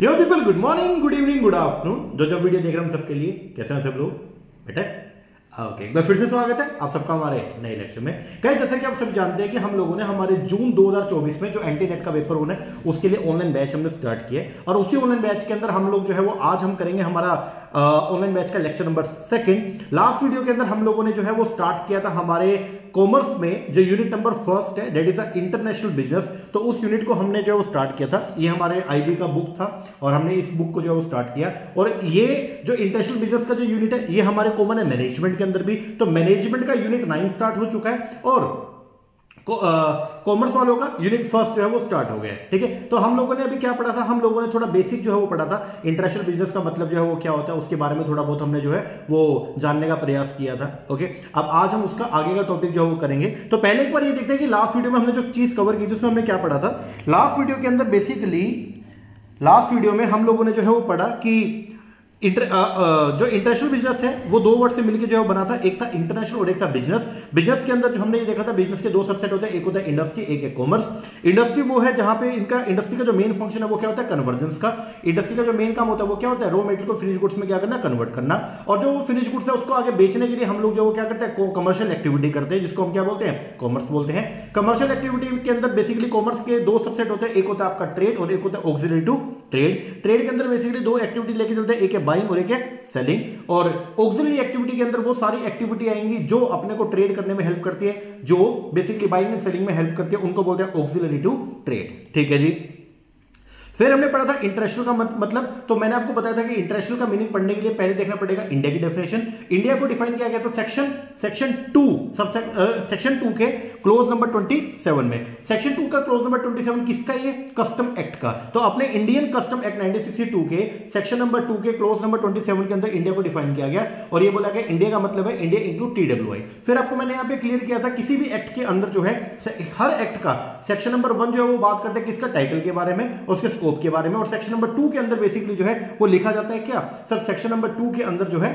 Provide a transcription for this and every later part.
Hello people good morning good evening good afternoon जो जो video देख रहे हैं सबके लिए, कैसे हैं सब लोग? बेटा? ओके एक बार फिर से स्वागत है आप सबका हमारे नए लेक्चर में। कई जैसे कि आप सब जानते हैं कि हम लोगों ने हमारे जून 2024 में जो एंटी नेट का पेपर होना है, उसके लिए ऑनलाइन बैच हमने स्टार्ट किया और उसी ऑनलाइन बैच के अंदर हम लोग जो है वो आज हम करेंगे हमारा ऑनलाइन बैच का lecture number second last video के अंदर हम लोगों ने जो है वो स्टार्ट किया था हमारे कॉमर्स में, जो यूनिट नंबर फ़र्स्ट है that is a international business तो उस यूनिट को हमने जो है वो स्टार्ट किया था। ये हमारे आईबी का बुक था और हमने इस बुक को जो है वो स्टार्ट किया। और ये जो इंटरनेशनल बिज़नेस का जो यूनिट है, ये हमारे कॉमन है मैनेजमेंट के अंदर भी। तो मैनेजमेंट का यूनिट नाइन स्टार्ट हो चुका है और कॉमर्स वालों का यूनिट फ़र्स्ट जो है वो स्टार्ट हो गया ठीक है? तो हम लोगों ने अभी क्या पढ़ा था? हम लोगों ने थोड़ा बेसिक जो है वो पढ़ा था। इंटरनेशनल बिज़नेस का मतलब जो है वो क्या होता है, उसके बारे में थोड़ा बहुत हमने जो है वो जानने का प्रयास किया था, ओके? अब आज हम उसका आगे का टॉपिक जो है वो करेंगे। तो पहले एक बार ये देखते हैं कि लास्ट वीडियो में हमने जो चीज़ कवर की थी, उसमें हमने क्या पढ़ा था? लास्ट वीडियो के अंदर बेसिकली लास्ट वीडियो में हम लोगों ने जो है वो पढ़ा कि इंटर, आ, आ, जो इंटरनेशनल बिज़नेस है वो दो वर्ड से मिलकर जो है बना था। एक था इंटरनेशनल और एक था बिज़नेस बिज़नेस के अंदर जो हमने ये देखा था बिज़नेस के दो सबसेट होते हैं। एक होता है इंडस्ट्री एक है कॉमर्स इंडस्ट्री वो है जहाँ पे इनका इंडस्ट्री का जो मेन फ़ंक्शन है वो क्या होता है? कन्वर्जेंस का। इंडस्ट्री का जो मेन काम होता है वो क्या होता है? रॉ मेटेरियल को फिनिश गुड्स में क्या करना? कन्वर्ट करना। और जो वो फिनिश गुड्स है उसको आगे बेचने के लिए हम लोग जो क्या करते हैं? कमर्शियल एक्टिविटी करते हैं जिसको हम क्या बोलते हैं? कॉमर्स बोलते हैं। कमर्शियल एक्टिविटी के अंदर बेसिकली कॉमर्स के दो सबसेट होते हैं। एक होता है आपका ट्रेड और एक होता है ऑक्सिलरी टू ट्रेड ट्रेड के अंदर बेसिकली दो एक्टिविटी लेके चलते हैं। एक है बाइंग और एक है सेलिंग और ऑक्सिलरी एक्टिविटी के अंदर वो सारी एक्टिविटी आएँगी जो अपने को ट्रेड करने में हेल्प करती है, जो बेसिकली बाइंग एंड सेलिंग में हेल्प करती है, उनको बोलते हैं ऑक्सिलरी टू ट्रेड ठीक है जी? फिर हमने पढ़ा था इंटरनेशनल का मतलब तो मैंने आपको बताया था कि इंटरनेशनल का मीनिंग पढ़ने के लिए पहले देखना पड़ेगा इंडिया की डेफिनेशन इंडिया को डिफाइन किया गया था section section two sub section two के क्लोज नंबर ट्वेंटी सेवन में। सेक्शन टू का क्लोज नंबर ट्वेंटी सेवन किसका ये कस्टम एक्ट का। तो अपने इंडियन कस्टम एक्ट नाइनटीन के सेक्शन नंबर टू के क्लोज नंबर ट्वेंटी सेवन के अंदर इंडिया को डिफाइन किया गया और ये बोला गया इंडिया का मतलब है इंडिया इंक्लूड टी फिर आपको मैंने यहाँ पे क्लियर किया था किसी भी एक्ट के अंदर जो है, हर एक्ट का सेक्शन नंबर वन जो है वो बात करते हैं किसका? टाइटल के बारे में और उसके स्कोप के बारे में और सेक्शन नंबर टू के अंदर बेसिकली जो है वो लिखा जाता है क्या? सर सेक्शन नंबर टू के अंदर जो है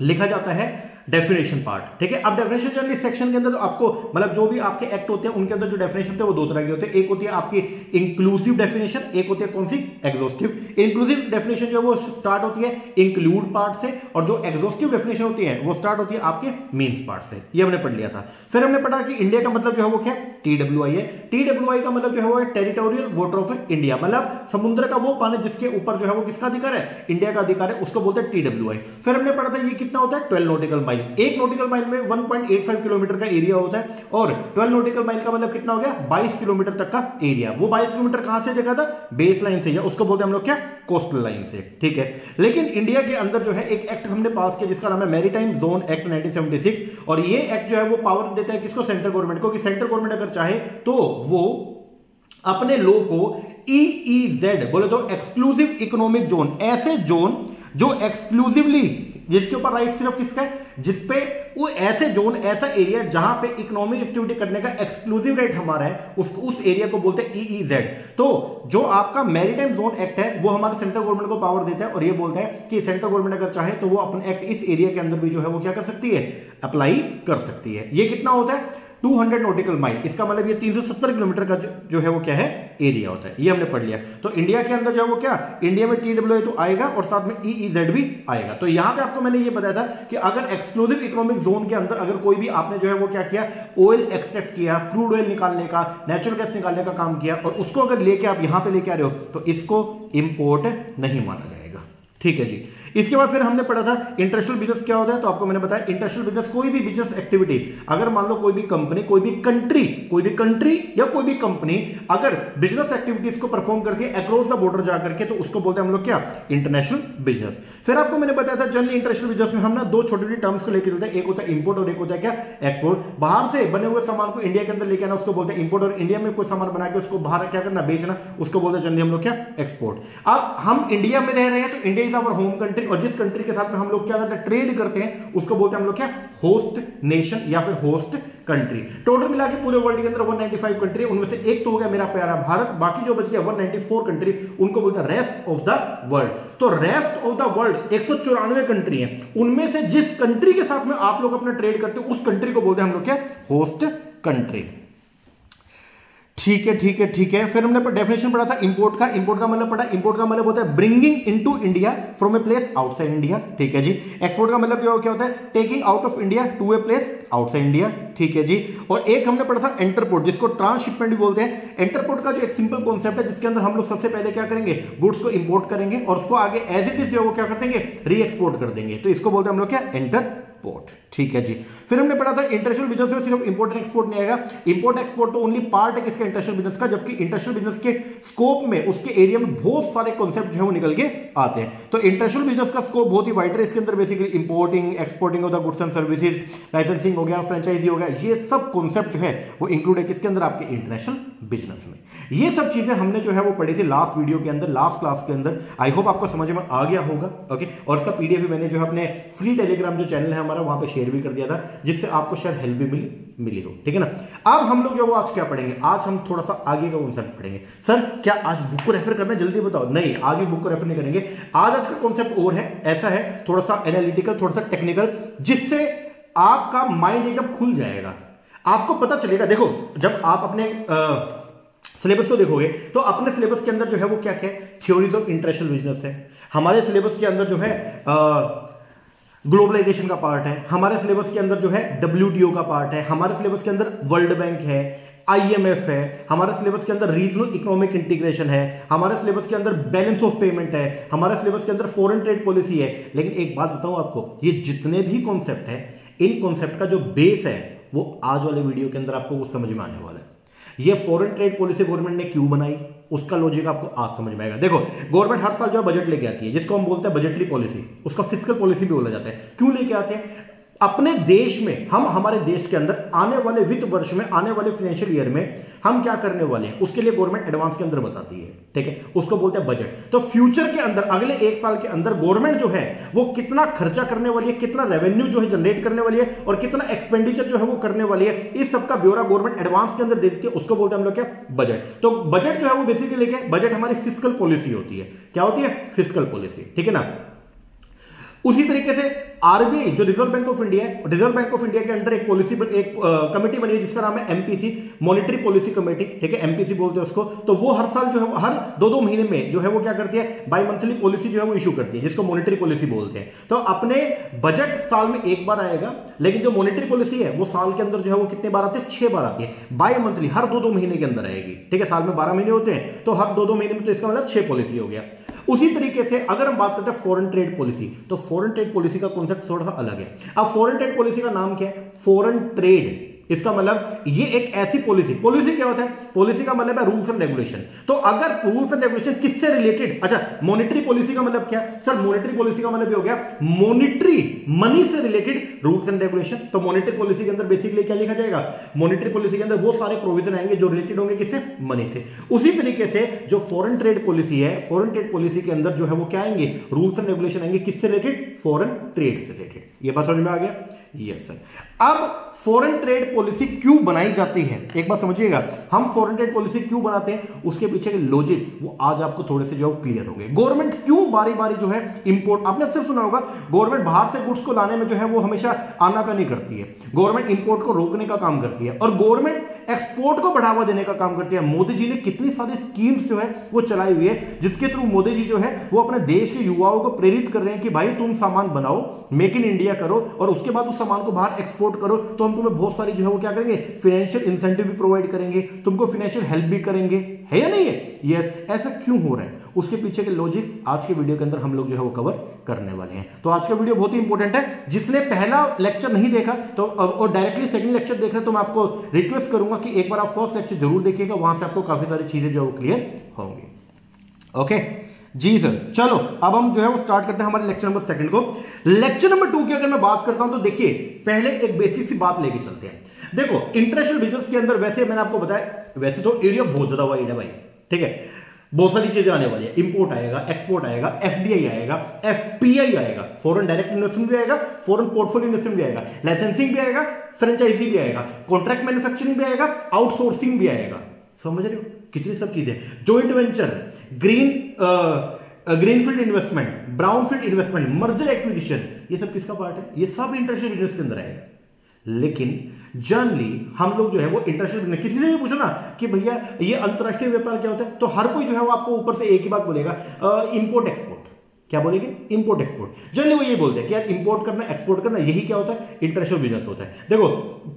लिखा जाता है डेफिनेशन पार्ट ठीक है? अब डेफिनेशन जनरली सेक्शन के अंदर तो आपको मतलब जो भी आपके एक्ट होते हैं, उनके अंदर जो डेफिनेशन होते हैं, वो दो तरह के होते हैं। एक होती है आपकी इंक्लूसिव डेफिनेशन एक होती है कौन सी? एग्जॉस्टिव इंक्लूसिव डेफिनेशन जो है वो स्टार्ट होती है इंक्लूड पार्ट से, और जो एग्जॉस्टिव डेफिनेशन होती है, वो स्टार्ट होती है आपके मीन्स पार्ट से। ये हमने पढ़ लिया था। फिर हमने पढ़ा कि इंडिया का मतलब जो है वो क्या टीडब्ल्यू है। टीडब्ल्यू का मतलब जो है वो टेरिटोरियल वाटर ऑफ़ इंडिया मतलब समुद्र का वो पानी जिसके ऊपर जो है वो किसका अधिकार है? इंडिया का अधिकार है, उसको बोलते हैं टीडब्ल्यू फिर हमने पढ़ा था ये कितना होता है? ट्वेल्व नोटिकल माइल एक नोटिकल माइल में 1.85 किलोमीटर का एरिया होता है और 12 नोटिकल माइल का मतलब कितना हो गया? 22 किलोमीटर तक का एरिया वो 22 किलोमीटर कहाँ से देखा था? बेस लाइन से या उसको बोलते हैं हम लोग क्या? कोस्टल लाइन से. ठीक है? लेकिन इंडिया के अंदर जो है एक एक्ट हमने पास किया जिसका नाम है मैरीटाइम जोन एक्ट 1976 और ये एक्ट जो है वो पावर देता है किसको? सेंट्रल गवर्नमेंट को कि सेंट्रल गवर्नमेंट अगर चाहे तो वो अपने लो को ईईजेड e बोले तो एक्सक्लूसिव इकोनॉमिक जोन ऐसे जोन जो एक्सक्लूसिवली जिसके ऊपर राइट सिर्फ़ किसका है? जिसपे वो ऐसे जोन ऐसा एरिया जहाँ पे इकोनॉमिक एक्टिविटी करने का एक्सक्लूसिव राइट हमारा है, उस उस एरिया को बोलते हैं ईईजेड e तो जो आपका मैरीटाइम जोन एक्ट है, वो हमारे सेंट्रल गवर्नमेंट को पावर देता है और ये बोलता है कि सेंट्रल गवर्नमेंट अगर चाहे तो वो अपने एक्ट इस एरिया के अंदर भी जो है वो क्या कर सकती है? अप्लाई कर सकती है। ये कितना होता है? 200 नोटिकल माइल। इसका मतलब ये 370 किलोमीटर का जो, है वो क्या है? एरिया होता है। ये हमने पढ़ लिया। तो इंडिया के अंदर जो है वो क्या? इंडिया में टी डब्ल्यू तो आएगा और साथ में ईईजेड e भी आएगा। तो यहाँ पे आपको मैंने ये बताया था कि अगर एक्सक्लूसिव इकोनॉमिक जोन के अंदर अगर कोई भी आपने जो है वो क्या किया? ऑयल एक्सट्रैक्ट किया क्रूड ऑयल निकालने का नेचुरल गैस निकालने का काम किया और उसको अगर लेके आप यहाँ पर लेके आ रहे हो तो इसको इंपोर्ट नहीं माना जाएगा। ठीक है जी। इसके बाद फिर हमने पढ़ा था इंटरनेशनल बिज़नेस क्या होता है तो आपको मैंने बताया इंटरनेशनल बिज़नेस कोई भी बिज़नेस एक्टिविटी, अगर मान लो कोई भी कंपनी, कोई भी कंट्री, कोई भी कंट्री या कोई भी कंपनी अगर बिज़नेस एक्टिविटीज़ को परफॉर्म करके अक्रॉस द बॉर्डर जाकर के तो उसको बोलते हैं हम लोग क्या? International business. फिर आपको मैंने बताया था जनरली इंटरनेशनल बिज़नेस में हम ना दो छोटे छोटे टर्म्स को लेकर चलते हैं। एक होता है इंपोर्ट और एक होता है क्या? एक्सपोर्ट बाहर से बने हुए सामान को इंडिया के अंदर लेके आना, उसको बोलते हैं इंपोर्ट और इंडिया में कोई सामान बना के उसको बाहर क्या करना, बेचना, उसको बोलते हैं जनरली हम लोग क्या? एक्सपोर्ट अब हम इंडिया में रह रहे हैं तो India is our home country और जिस कंट्री के साथ में हम लोग क्या करते हैं ट्रेड करते हैं, उसको बोलते हैं हम लोग क्या? होस्ट नेशन या फिर होस्ट कंट्री टोटल मिला के पूरे वर्ल्ड के अंदर 195 कंट्री उनमें से एक तो हो गया मेरा प्यारा भारत, बाकी जो बच गया 194 कंट्री उनको बोलते हैं रेस्ट ऑफ़ द वर्ल्ड तो रेस्ट ऑफ़ द वर्ल्ड एक कंट्री है. उनमें से जिस कंट्री के साथ में आप लोग अपना ट्रेड करते हो, उस कंट्री को बोलते हैं हम लोग क्या? होस्ट कंट्री ठीक है ठीक है ठीक है। फिर हमने डेफिनेशन पढ़ा था इंपोर्ट का। इंपोर्ट का मतलब पढ़ा इंपोर्ट का मतलब होता है bringing into India from a place outside India ठीक है जी। एक्सपोर्ट का मतलब क्या होता है? Taking out of India to a place outside India ठीक है जी। और एक हमने पढ़ा था एंटरपोर्ट जिसको ट्रांसशिपमेंट भी बोलते हैं। एंटरपोर्ट का जो एक सिंपल कॉन्सेप्ट है, जिसके अंदर हम लोग सबसे पहले क्या करेंगे? गुड्स को इंपोर्ट करेंगे और उसको आगे एज इट इज़ क्या कर देंगे? री एक्सपोर्ट कर देंगे। तो इसको बोलते हैं हम लोग क्या? एंटर एक्सपोर्ट ठीक है जी। फिर हमने पढ़ा था इंटरनेशनल बिज़नेस में सिर्फ़ इंपोर्ट एंड एक्सपोर्ट नहीं आएगा। इंपोर्ट एक्सपोर्ट तो ओनली पार्ट है किसका इंटरनेशनल बिज़नेस का, जबकि इंटरनेशनल बिज़नेस के स्कोप में, उसके एरिया में बहुत सारे कॉन्सेप्ट जो है वो निकल के आते हैं। तो इंटरनेशनल बिज़नेस का स्कोप बहुत ही वाइड है, इसके अंदर basically importing exporting of the goods and services licensing हो गया फ्रेंचाइजी हो गया, ये सब कॉन्सेप्ट जो है, वो इंक्लूड है किसके अंदर? आपके इंटरनेशनल बिज़नेस में। ये सब चीज़ें हमने जो है, वो पढ़ी थी लास्ट वीडियो के अंदर लास्ट क्लास के अंदर। आई होप आपको समझ में आ गया होगा ओके और इसका पीडीएफ भी मैंने जो है, अपने फ्री टेलीग्राम जो चैनल है हमारा, वहाँ पे शेयर भी कर दिया था, जिससे आपको शायद हेल्प भी मिली। मिली हो ठीक है ना? अब हम लोग जो वो आज क्या पढ़ेंगे? आज हम थोड़ा सा आगे का कॉन्सेप्ट पढ़ेंगे। सर क्या आज बुक को रेफर करना जल्दी बताओ। नहीं आज भी बुक को रेफर नहीं करेंगे। आज आज का कॉन्सेप्ट और है ऐसा है थोड़ा सा एनालिटिकल थोड़ा सा टेक्निकल जिससे आपका माइंड एकदम खुल जाएगा। आपको पता चलेगा। देखो जब आप अपने सिलेबस को देखोगे तो अपने सिलेबस के अंदर जो है वो क्या क्या थ्योरीज ऑफ़ इंटरनेशनल बिज़नेस है। हमारे सिलेबस के अंदर जो है आ, ग्लोबलाइजेशन का पार्ट है। हमारे सिलेबस के अंदर जो है डब्ल्यू का पार्ट है। हमारे सिलेबस के अंदर वर्ल्ड बैंक है आईएमएफ है, हमारे सिलेबस के अंदर रीजनल इकोनॉमिक इंटीग्रेशन है, हमारे सिलेबस के अंदर बैलेंस ऑफ़ पेमेंट है, हमारे सिलेबस के अंदर फॉरेन ट्रेड पॉलिसी है। लेकिन एक बात बताऊँ आपको, ये जितने भी कॉन्सेप्ट है, इन कॉन्सेप्ट का जो बेस है, वो आज वाले वीडियो के अंदर आपको वो समझ में आने वाला है। ये फॉरेन ट्रेड पॉलिसी गवर्नमेंट ने क्यों बनाई? उसका लॉजिक आपको आज समझ में आएगा। देखो गवर्नमेंट हर साल जो है बजट लेके आती है, जिसको हम बोलते हैं बजटरी पॉलिसी उसका फ़िज़िकल पॉलिसी भी बोला जाता है। क्यों लेके आते हैं? अपने देश में, हम हमारे देश के अंदर आने वाले वित्त वर्ष में, आने वाले फाइनेंशियल ईयर में हम क्या करने वाले हैं? उसके लिए गवर्नमेंट एडवांस के अंदर बताती है, ठीक है? उसको बोलते हैं बजट तो फ्यूचर के अंदर, अगले एक साल के अंदर गवर्नमेंट जो है, वो कितना खर्चा करने वाली है, कितना रेवेन्यू जो है जनरेट करने वाली है और कितना एक्सपेंडिचर जो है वो करने वाली है, इस सबका ब्यौरा गवर्नमेंट एडवांस के अंदर देती है, उसको बोलते हैं हम लोग क्या? बजट तो बजट जो है वो बेसिकली बजट हमारी फ़िज़िकल पॉलिसी होती है. क्या होती है? फ़िज़िकल पॉलिसी ठीक है ना? उसी तरीके से आरबीआई जो रिज़र्व बैंक ऑफ़ इंडिया है रिज़र्व बैंक ऑफ़ इंडिया के अंडर एक पॉलिसी एक कमेटी बनी है, जिसका नाम है एमपीसी मॉनिटरी पॉलिसी कमेटी ठीक है? एमपीसी बोलते हैं उसको। तो वो हर साल जो है, हर दो दो महीने में जो है, वो क्या करती है? बाई मंथली पॉलिसी जो है, वो इशू करती है, जिसको मॉनिटरी पॉलिसी बोलते हैं। तो अपने बजट साल में एक बार आएगा, लेकिन जो मॉनिटरी पॉलिसी है, वो साल के अंदर जो है, वो कितने बार आती है? छह बार आती है। बाई मंथली हर दो दो महीने के अंदर आएगी, ठीक है? साल में बारह महीने होते हैं तो हर दो दो महीने में तो इसका मतलब छह पॉलिसी हो गया। उसी तरीके से अगर हम बात करते हैं फॉरेन ट्रेड पॉलिसी तो फॉरेन ट्रेड पॉलिसी का कॉन्सेप्ट थोड़ा सा अलग है। अब फॉरन ट्रेड पॉलिसी का नाम क्या है? फॉरन ट्रेड इसका मतलब ये एक ऐसी पॉलिसी पॉलिसी क्या होता है? पॉलिसी का मतलब है रूल्स एंड रेगुलेशन तो अगर रूल्स एंड रेगुलेशन किससे रिलेटेड अच्छा मॉनिटरी पॉलिसी का मतलब क्या? सर मॉनिटरी पॉलिसी का मतलब हो गया मॉनिटरी मनी से रिलेटेड रूल्स एंड रेगुलेशन तो मॉनिटरी पॉलिसी के अंदर बेसिकली क्या लिखा जाएगा? मॉनिटरी पॉलिसी के अंदर वो सारे प्रोविज़न आएँगे जो रिलेटेड होंगे किससे? मनी से. उसी तरीके से जो फॉरेन ट्रेड पॉलिसी है फॉरेन ट्रेड पॉलिसी के अंदर जो है वो क्या आएँगे? रूल्स एंड रेगुलेशन आएँगे किससे रिलेटेड फॉरेन ट्रेड से रिलेटेड ये बात समझ में आ गया? यस सर अब फॉरेन ट्रेड पॉलिसी क्यों बनाई जाती है? एक बार समझिएगा, हम फॉरेन ट्रेड पॉलिसी क्यों बनाते हैं? उसके पीछे के लॉजिक वो आज आपको थोड़े से जो है क्लियर हो गए गवर्नमेंट क्यों बारी बारी जो है इंपोर्ट आपने अक्सर सुना होगा गवर्नमेंट बाहर से गुड्स को लाने में जो है वो हमेशा आना का नहीं करती है। गवर्नमेंट इंपोर्ट को रोकने का काम करती है। और गवर्नमेंट एक्सपोर्ट को बढ़ावा देने का काम करती है। मोदी जी ने कितनी सारी स्कीम्स जो है, वो चलाई हुई है, जिसके थ्रू मोदी जी जो है, वो अपने देश के युवाओं को प्रेरित कर रहे हैं कि भाई, तुम सामान बनाओ मेक इन इंडिया करो, और उसके बाद उस सामान को बाहर एक्सपोर्ट करो तो हम तुम्हें बहुत सारी जो है, वो क्या करेंगे? फाइनेंशियल इंसेंटिव भी प्रोवाइड करेंगे, तुमको फाइनेंशियल हेल्प भी करेंगे। है या नहीं है? यस ऐसा क्यों हो रहा है? उसके पीछे के लॉजिक आज के वीडियो के अंदर हम लोग जो है वो कवर करने वाले हैं। तो आज का वीडियो बहुत ही इंपॉर्टेंट है। जिसने पहला लेक्चर नहीं देखा तो और डायरेक्टली सेकंड लेक्चर देख रहे तो मैं आपको रिक्वेस्ट करूँगा कि एक बार आप फ़र्स्ट लेक्चर ज़रूर देखिएगा, वहाँ से आपको काफ़ी सारी चीज़ें जो क्लियर होंगी। ओके जी सर चलो, अब हम जो है वो स्टार्ट करते हैं हमारे लेक्चर नंबर सेकंड को। लेक्चर नंबर टू की अगर मैं बात करता हूँ तो देखिए, पहले एक बेसिक सी बात लेके चलते हैं। देखो इंटरनेशनल बिज़नेस के अंदर वैसे मैंने आपको बताया, वैसे तो एरिया बहुत ज़्यादा वाइड है भाई, ठीक है? बहुत सारी चीज़ें आने वाली है। इंपोर्ट आएगा एक्सपोर्ट आएगा एफडीआई आएगा एफपीआई आएगा फॉरेन डायरेक्ट इन्वेस्टमेंट भी आएगा फॉरेन पोर्टफोलियो इन्वेस्टमेंट भी आएगा लाइसेंसिंग भी आएगा फ्रेंचाइजी भी आएगा कॉन्ट्रैक्ट मैन्युफैक्चरिंग भी आएगा आउटसोर्सिंग भी आएगा। समझ रहे हो? कितनी सब चीज़ें। Joint venture green greenfield investment brown field investment merger acquisition ये सब किसका पार्ट है? ये सब इंटरनेशनल बिज़नेस के अंदर आएगा। लेकिन जनरली हम लोग जो है वो इंटरनेशनल किसी से भी पूछो ना कि भैया, ये अंतरराष्ट्रीय व्यापार क्या होता है? तो हर कोई जो है वो आपको ऊपर से एक ही बात बोलेगा इंपोर्ट एक्सपोर्ट क्या बोलेंगे? इंपोर्ट एक्सपोर्ट जनरली वो ये बोलते हैं कि यार इंपोर्ट करना एक्सपोर्ट करना, यही क्या होता है? इंटरनेशनल बिज़नेस होता है। देखो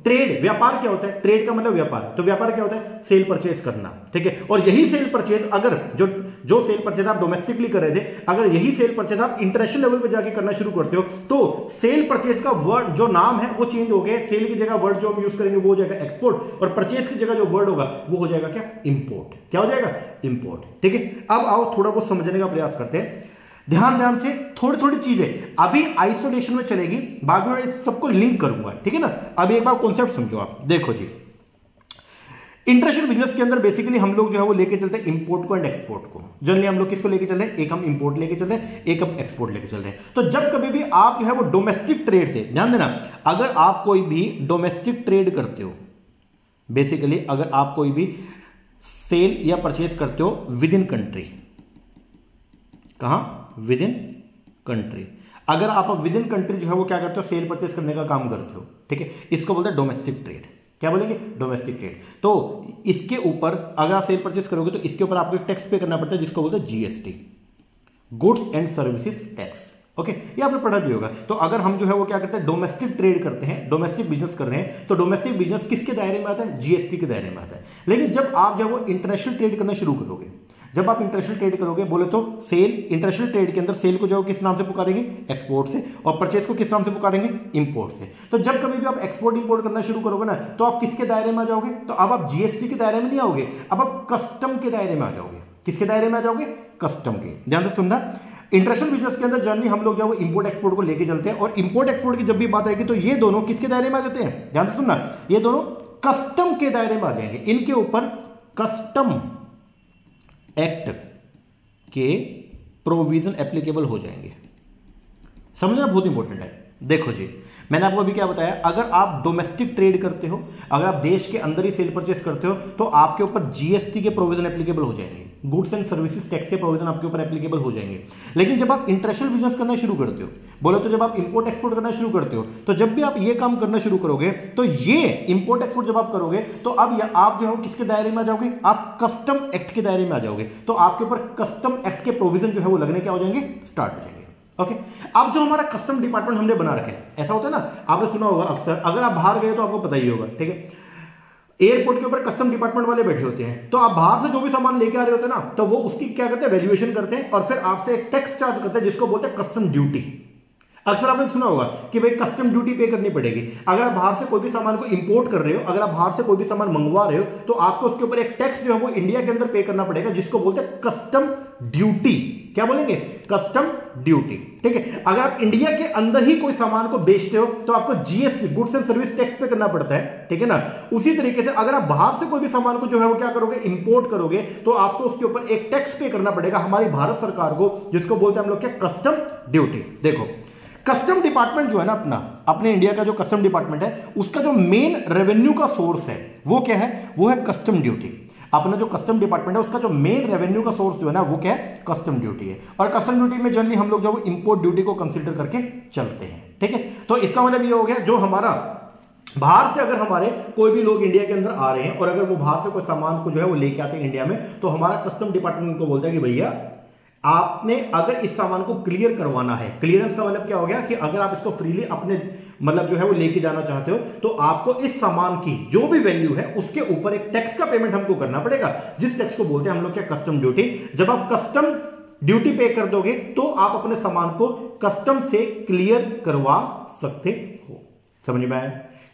ट्रेड व्यापार क्या होता है? ट्रेड का मतलब व्यापार। तो व्यापार क्या होता है? सेल परचेज करना, ठीक है? और यही सेल परचेज अगर जो जो सेल परचेज आप डोमेस्टिकली कर रहे थे, अगर यही सेल परचेज आप इंटरनेशनल लेवल पर जाके करना शुरू करते हो तो सेल परचेज का वर्ड जो नाम है, वो चेंज हो गया, सेल की जगह वर्ड जो हम यूज़ करेंगे, वो हो जाएगा एक्सपोर्ट और परचेज की जगह जो वर्ड होगा, वो हो जाएगा क्या? इंपोर्ट क्या हो जाएगा? इंपोर्ट ठीक है? अब आओ थोड़ा बहुत समझने का प्रयास करते हैं। ध्यान ध्यान से थोड़ी थोड़ी चीज़ें। अभी आइसोलेशन में चलेगी, बाद में सबको लिंक करूँगा, ठीक है ना? अभी एक बार कॉन्सेप्ट समझो आप। देखो जी। इंटरनेशनल बिज़नेस के अंदर बेसिकली हम लोग जो है वो लेके चलते हैं इंपोर्ट को एंड एक्सपोर्ट को। जनरली हम लोग किसको लेके चल रहे हैं? एक हम इंपोर्ट लेके चल रहे हैं, एक हम एक्सपोर्ट लेके चल रहे हैं। तो जब कभी भी आप जो है वो डोमेस्टिक ट्रेड से, ध्यान देना, अगर आप कोई भी डोमेस्टिक ट्रेड करते हो बेसिकली अगर आप कोई भी सेल या परचेज करते हो विद इन कंट्री कहाँ? विद इन कंट्री अगर आप विद इन कंट्री जो है वो क्या करते हो? सेल परचेज करने का काम करते हो, ठीक है? इसको बोलते हैं डोमेस्टिक ट्रेड क्या बोलेंगे? डोमेस्टिक ट्रेड तो इसके ऊपर अगर आप सेल परचेस करोगे तो इसके ऊपर आपको टैक्स पे करना पड़ता है, जिसको बोलते हैं GST goods and services tax okay ये आपने पढ़ा भी होगा। तो अगर हम जो है वो क्या करते हैं? डोमेस्टिक ट्रेड करते हैं डोमेस्टिक बिज़नेस कर रहे हैं तो डोमेस्टिक बिज़नेस किसके दायरे में आता है? जीएसटी के दायरे में आता है। लेकिन जब आप जो है वो इंटरनेशनल ट्रेड करना शुरू करोगे जब आप इंटरनेशनल ट्रेड करोगे, बोले तो सेल, इंटरनेशनल ट्रेड के अंदर सेल को जो किस नाम से पुकारेंगे? एक्सपोर्ट से। और परचेज को किस नाम से पुकारेंगे? इंपोर्ट से। तो जब कभी भी आप एक्सपोर्ट, इंपोर्ट करना शुरू करोगे ना तो आप किसके दायरे में आ जाओगे? तो अब आप जीएसटी के दायरे में नहीं आओगे, अब आप कस्टम के दायरे में आ जाओगे। किसके दायरे में आ जाओगे? कस्टम के। ध्यान से सुनना। इंटरनेशनल बिज़नेस के अंदर जर्नी हम लोग जो है इंपोर्ट एक्सपोर्ट को लेके चलते हैं, और इंपोर्ट एक्सपोर्ट की जब भी बात आएगी तो ये दोनों किसके दायरे में आ जाते हैं? ध्यान से सुनना। ये दोनों कस्टम के दायरे में आ जाएँगे। इनके ऊपर कस्टम एक्ट के प्रोविज़न एप्लीकेबल हो जाएँगे। समझना बहुत इंपॉर्टेंट है। देखो जी, मैंने आपको अभी क्या बताया? अगर आप डोमेस्टिक ट्रेड करते हो, अगर आप देश के अंदर ही सेल परचेस करते हो तो आपके ऊपर जीएसटी के प्रोविज़न एप्लीकेबल हो जाएँगे। गुड्स एंड सर्विसेज़ टैक्स के प्रोविज़न आपके ऊपर एप्लीकेबल हो जाएँगे। लेकिन जब आप इंटरनेशनल बिज़नेस करना शुरू करते हो, बोले तो जब आप इंपोर्ट एक्सपोर्ट करना शुरू करते हो तो जब भी आप ये काम करना शुरू करोगे तो ये इंपोर्ट एक्सपोर्ट जब आप करोगे तो अब आप जो है, किसके दायरे में आ जाओगे? आप कस्टम एक्ट के दायरे में आ जाओगे। तो आपके ऊपर कस्टम एक्ट के प्रोविज़न जो है वो लगने क्या हो जाएँगे? स्टार्ट हो जाएँगे। Okay okay. अब जो हमारा कस्टम डिपार्टमेंट हमने बना रखे ऐसा होता है ना? आपने सुना होगा अक्सर, अगर आप बाहर गए तो आपको पता ही होगा, ठीक है? एयरपोर्ट के ऊपर कस्टम डिपार्टमेंट वाले बैठे होते हैं। तो आप बाहर से जो भी सामान लेके आ रहे होते हैं ना तो वो उसकी क्या करते हैं वैल्यूएशन करते हैं और फिर आपसे एक टैक्स चार्ज करते हैं, जिसको बोलते हैं कस्टम ड्यूटी अक्सर आपने सुना होगा कि भाई कस्टम ड्यूटी पे करनी पड़ेगी। अगर आप बाहर से कोई भी सामान को इंपोर्ट कर रहे हो, अगर आप बाहर से कोई भी सामान मंगवा रहे हो तो आपको उसके ऊपर एक टैक्स जो है वो इंडिया के अंदर पे करना पड़ेगा, जिसको बोलते हैं कस्टम ड्यूटी क्या बोलेंगे? कस्टम ड्यूटी ठीक है? अगर आप इंडिया के अंदर ही कोई सामान को बेचते हो तो आपको GST goods and service tax pay करना पड़ता है। ठीक है ना? उसी तरीके से अगर आप बाहर से कोई भी सामान को जो है वो क्या करोगे? इंपोर्ट करोगे तो आपको उसके ऊपर एक टैक्स पे करना पड़ेगा हमारी भारत सरकार को, जिसको बोलते हैं हम लोग क्या? कस्टम ड्यूटी देखो कस्टम डिपार्टमेंट जो है ना अपना, अपने इंडिया का जो कस्टम डिपार्टमेंट है, उसका जो मेन रेवेन्यू का सोर्स है, वो क्या है? वो है कस्टम ड्यूटी अपना जो कस्टम डिपार्टमेंट है, उसका जो मेन रेवेन्यू का सोर्स जो है ना, वो क्या है? कस्टम ड्यूटी है. और कस्टम ड्यूटी में जनरली हम लोग जो इंपोर्ट ड्यूटी को कंसिडर करके चलते हैं, ठीक है? तो इसका मतलब ये हो गया, जो हमारा, बाहर से अगर हमारे कोई भी लोग इंडिया के अंदर आ रहे हैं, और अगर वो बाहर से कोई सामान को जो है वो लेके आते हैं इंडिया में तो हमारा कस्टम डिपार्टमेंट को बोलता है कि भैया आपने अगर इस सामान को क्लियर करवाना है क्लियरेंस का मतलब क्या हो गया कि अगर आप इसको फ्रीली अपने मतलब जो है वो लेके जाना चाहते हो तो आपको इस सामान की जो भी वैल्यू है, उसके ऊपर एक टैक्स का पेमेंट हमको करना पड़ेगा। जिस टैक्स को बोलते हैं हम लोग क्या कस्टम ड्यूटी जब आप कस्टम ड्यूटी पे कर दोगे तो आप अपने सामान को कस्टम से क्लियर करवा सकते हो। समझ में आया?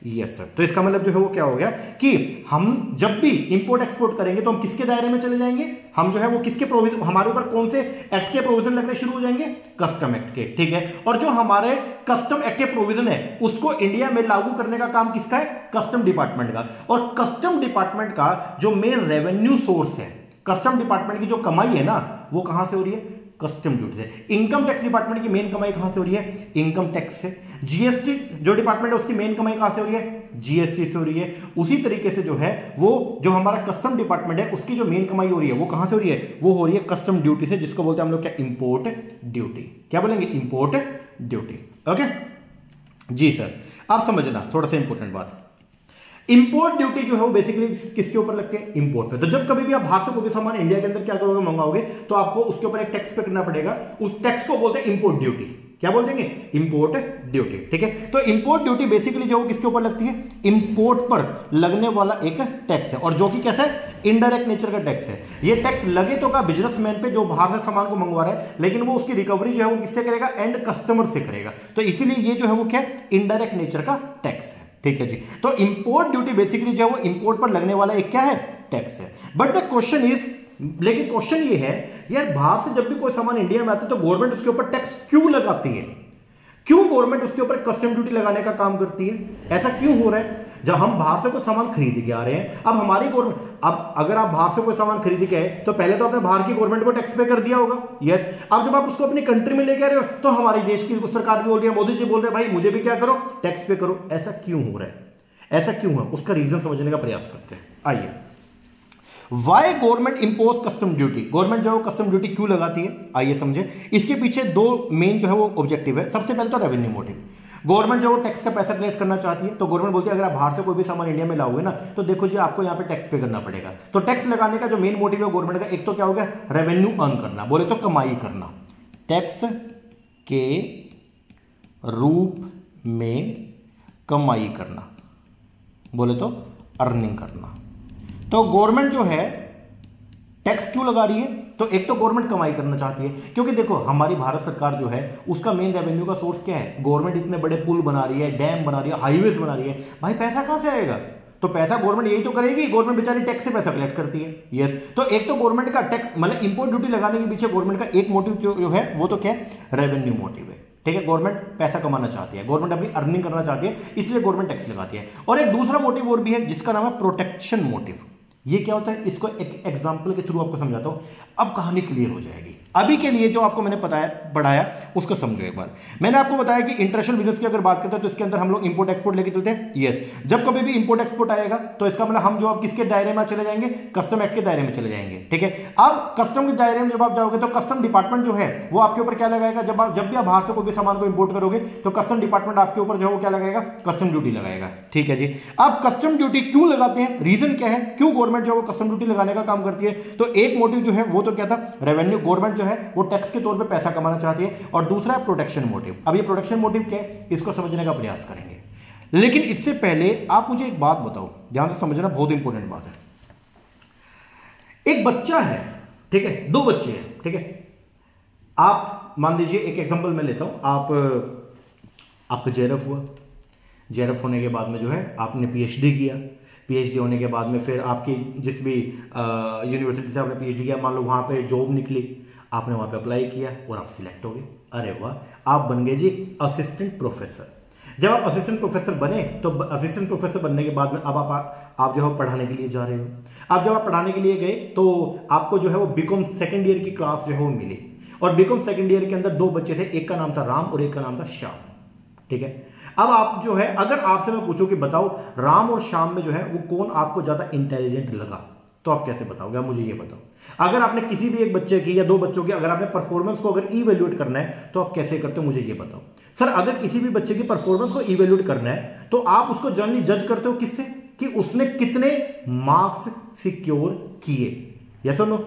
यस सर तो इसका मतलब जो है वो क्या हो गया कि हम जब भी इंपोर्ट एक्सपोर्ट करेंगे तो हम किसके दायरे में चले जाएँगे? हम जो है वो किसके प्रोविज़न हमारे ऊपर कौन से एक्ट के प्रोविज़न लगने शुरू हो जाएँगे? कस्टम एक्ट के, ठीक है? और जो हमारे कस्टम एक्ट के प्रोविज़न है, उसको इंडिया में लागू करने का काम किसका है? कस्टम डिपार्टमेंट का। और कस्टम डिपार्टमेंट का जो मेन रेवेन्यू सोर्स है कस्टम डिपार्टमेंट की जो कमाई है ना, वो कहाँ से हो रही है? कस्टम ड्यूटी से इनकम टैक्स डिपार्टमेंट की मेन कमाई कहाँ से हो रही है? इनकम टैक्स से। जीएसटी जो डिपार्टमेंट है, उसकी मेन कमाई कहाँ से हो रही है? जीएसटी से हो रही है। उसी तरीके से जो है, वो जो हमारा कस्टम डिपार्टमेंट है, उसकी जो मेन कमाई हो रही है, वो कहाँ से हो रही है? वो हो रही है कस्टम ड्यूटी से, जिसको बोलते हैं हम लोग क्या? इंपोर्ट ड्यूटी क्या बोलेंगे? इंपोर्ट ड्यूटी ओके जी सर आप समझना, थोड़ा सा इंपॉर्टेंट बात। इंपोर्ट ड्यूटी जो है वो बेसिकली किसके ऊपर लगती है? इंपोर्ट पे। तो जब कभी भी आप बाहर से कोई सामान इंडिया के अंदर क्या करोगे, मंगाओगे तो आपको उसके ऊपर एक टैक्स पे करना पड़ेगा। उस टैक्स को बोलते हैं इंपोर्ट ड्यूटी क्या बोल देंगे? इंपोर्ट ड्यूटी ठीक है? तो इंपोर्ट ड्यूटी बेसिकली जो किसके ऊपर लगती है? इंपोर्ट पर लगने वाला एक टैक्स है। और जो कि कैसा है? इनडायरेक्ट नेचर का टैक्स है। ये टैक्स लगे तो का बिजनेसमैन पे जो बाहर से सामान को मंगवा रहा है, लेकिन वो उसकी रिकवरी जो है वो किससे करेगा? एंड कस्टमर से करेगा। तो इसीलिए ये जो है वो क्या इनडायरेक्ट नेचर का टैक्स है। ठीक है जी। तो इंपोर्ट ड्यूटी बेसिकली जो है वो इंपोर्ट पर लगने वाला एक क्या है? टैक्स है। बट द क्वेश्चन इज़ लेकिन क्वेश्चन ये है, यार बाहर से जब भी कोई सामान इंडिया में आता है तो गवर्नमेंट उसके ऊपर टैक्स क्यों लगाती है? क्यों गवर्नमेंट उसके ऊपर कस्टम ड्यूटी लगाने का काम करती है? ऐसा क्यों हो रहा है? जब हम बाहर से कोई सामान खरीद के आ रहे हैं, अब हमारी गवर्नमेंट अब अगर आप बाहर से कोई सामान खरीद के आए तो पहले तो आपने बाहर की गवर्नमेंट को टैक्स पे कर दिया होगा। यस अब जब आप उसको अपनी कंट्री में लेके आ रहे हो तो हमारी देश की सरकार भी बोल रही है, मोदी जी बोल रहे हैं, भाई, मुझे भी क्या करो? टैक्स पे करो. ऐसा क्यों हो रहा है? ऐसा क्यों है? उसका रीजन समझने का प्रयास करते हैं। आइए। Why government impose custom duty government जो है कस्टम ड्यूटी क्यों लगाती है? आइए समझे। इसके पीछे दो मेन जो है वो ऑब्जेक्टिव है। सबसे पहले तो रेवेन्यू मोटिव गवर्नमेंट जो टैक्स का पैसा कलेक्ट करना चाहती है तो गवर्नमेंट बोलती है, अगर आप बाहर से कोई भी सामान इंडिया में लाओगे ना तो देखो जी आपको यहाँ पे टैक्स पे करना पड़ेगा। तो टैक्स लगाने का जो मेन मोटिव है गवर्नमेंट का, एक तो क्या होगा रेवेन्यू अर्न करना, बोले तो कमाई करना। टैक्स के रूप में कमाई करना, बोले तो अर्निंग करना। तो गवर्नमेंट जो है, टैक्स क्यों लगा रही है? तो एक तो गवर्नमेंट कमाई करना चाहती है क्योंकि देखो हमारी भारत सरकार जो है उसका मेन रेवेन्यू का सोर्स क्या है? गवर्नमेंट इतने बड़े पुल बना रही है डैम बना रही है हाईवेज बना रही है। भाई पैसा कहाँ से आएगा? तो पैसा गवर्नमेंट यही तो करेगी गवर्नमेंट बेचारी टैक्स से पैसा कलेक्ट करती है। यस तो एक तो गवर्नमेंट का टैक्स मतलब इंपोर्ट ड्यूटी लगाने के पीछे गवर्नमेंट का एक मोटिव जो, जो है वो तो क्या है? रेवेन्यू मोटिव है। ठीक है गवर्नमेंट पैसा कमाना चाहती है गवर्नमेंट अपनी अर्निंग करना चाहती है इसलिए गवर्नमेंट टैक्स लगाती है। और एक दूसरा मोटिव और भी है जिसका नाम है प्रोटेक्शन मोटिव ये क्या होता है? इसको एक एग्ज़ाम्पल के थ्रू आपको समझाता हूँ। अब कहानी क्लियर हो जाएगी। अभी के लिए जो आपको मैंने बताया बढ़ाया, उसको समझो एक बार। मैंने आपको बताया कि इंटरनेशनल बिज़नेस की अगर बात करते हैं तो इसके अंदर हम लोग इंपोर्ट एक्सपोर्ट लेके चलते हैं। यस जब कभी भी इंपोर्ट एक्सपोर्ट आएगा तो इसका मतलब हम जो आप किसके दायरे में चले जाएँगे? कस्टम एक्ट के दायरे में चले जाएँगे। ठीक है? अब कस्टम के दायरे में जब आप जाओगे तो कस्टम डिपार्टमेंट जो है, वो आपके ऊपर क्या लगाएगा? जब आप, जब भी आप बाहर से कोई भी सामान को इंपोर्ट करोगे तो कस्टम डिपार्टमेंट आपके ऊपर जो है क्या लगाएगा? कस्टम ड्यूटी लगाएगा। ठीक है जी? अब कस्टम ड्यूटी क्यों लगाते हैं? रीजन क्या है? क्यों गवर्नमेंट जो है वो कस्टम ड्यूटी लगाने का काम करती है। तो एक मोटिव जो है, वो तो क्या था? रेवेन्यू गवर्नमेंट जो है, वो टैक्स के तौर पे पैसा कमाना चाहती है। और दूसरा है प्रोटेक्शन मोटिव अब ये प्रोटेक्शन मोटिव क्या है? इसको समझने का प्रयास करेंगे। लेकिन इससे पहले आप मुझे एक बात बताओ। ध्यान से समझना, बहुत इंपॉर्टेंट बात है। एक बच्चा है, ठीक है? दो बच्चे हैं, ठीक है? आप मान लीजिए, एक एग्जांपल मैं लेता हूँ। आप, आपका जेरफ हुआ। जेरफ होने के बाद में जो है, आपने पीएचडी किया। पीएचडी होने के बाद में फिर आपकी जिस भी यूनिवर्सिटी से आपने पीएचडी किया, मान लो वहाँ पे जॉब निकली, आपने वहाँ पे अप्लाई किया और आप सिलेक्ट हो गए। अरे वाह, आप बन गए जी असिस्टेंट प्रोफेसर जब आप असिस्टेंट प्रोफेसर बने तो असिस्टेंट प्रोफेसर बनने के बाद में अब आप आप जो है पढ़ाने के लिए जा रहे हो। अब जब आप पढ़ाने के लिए गए तो आपको जो है वो बीकॉम सेकेंड ईयर की क्लास जो है वो मिली। और बीकॉम सेकेंड ईयर के अंदर दो बच्चे थे, एक का नाम था राम और एक का नाम था श्याम। ठीक है? अब आप जो है, अगर आपसे मैं पूछूँ कि बताओ, राम और श्याम में जो है, वो कौन आपको ज़्यादा इंटेलिजेंट लगा? तो आप कैसे बताओगे? आप मुझे ये बताओ। अगर आपने किसी भी एक बच्चे की या दो बच्चों की, अगर आपने परफॉर्मेंस को अगर इवेल्युएट करना है तो आप कैसे करते हो? मुझे ये बताओ। सर, अगर किसी भी बच्चे की परफॉर्मेंस को इवेल्युएट करना है तो आप उसको जनरली जज करते हो किससे? कि उसने कितने मार्क्स सिक्योर किए। यस नो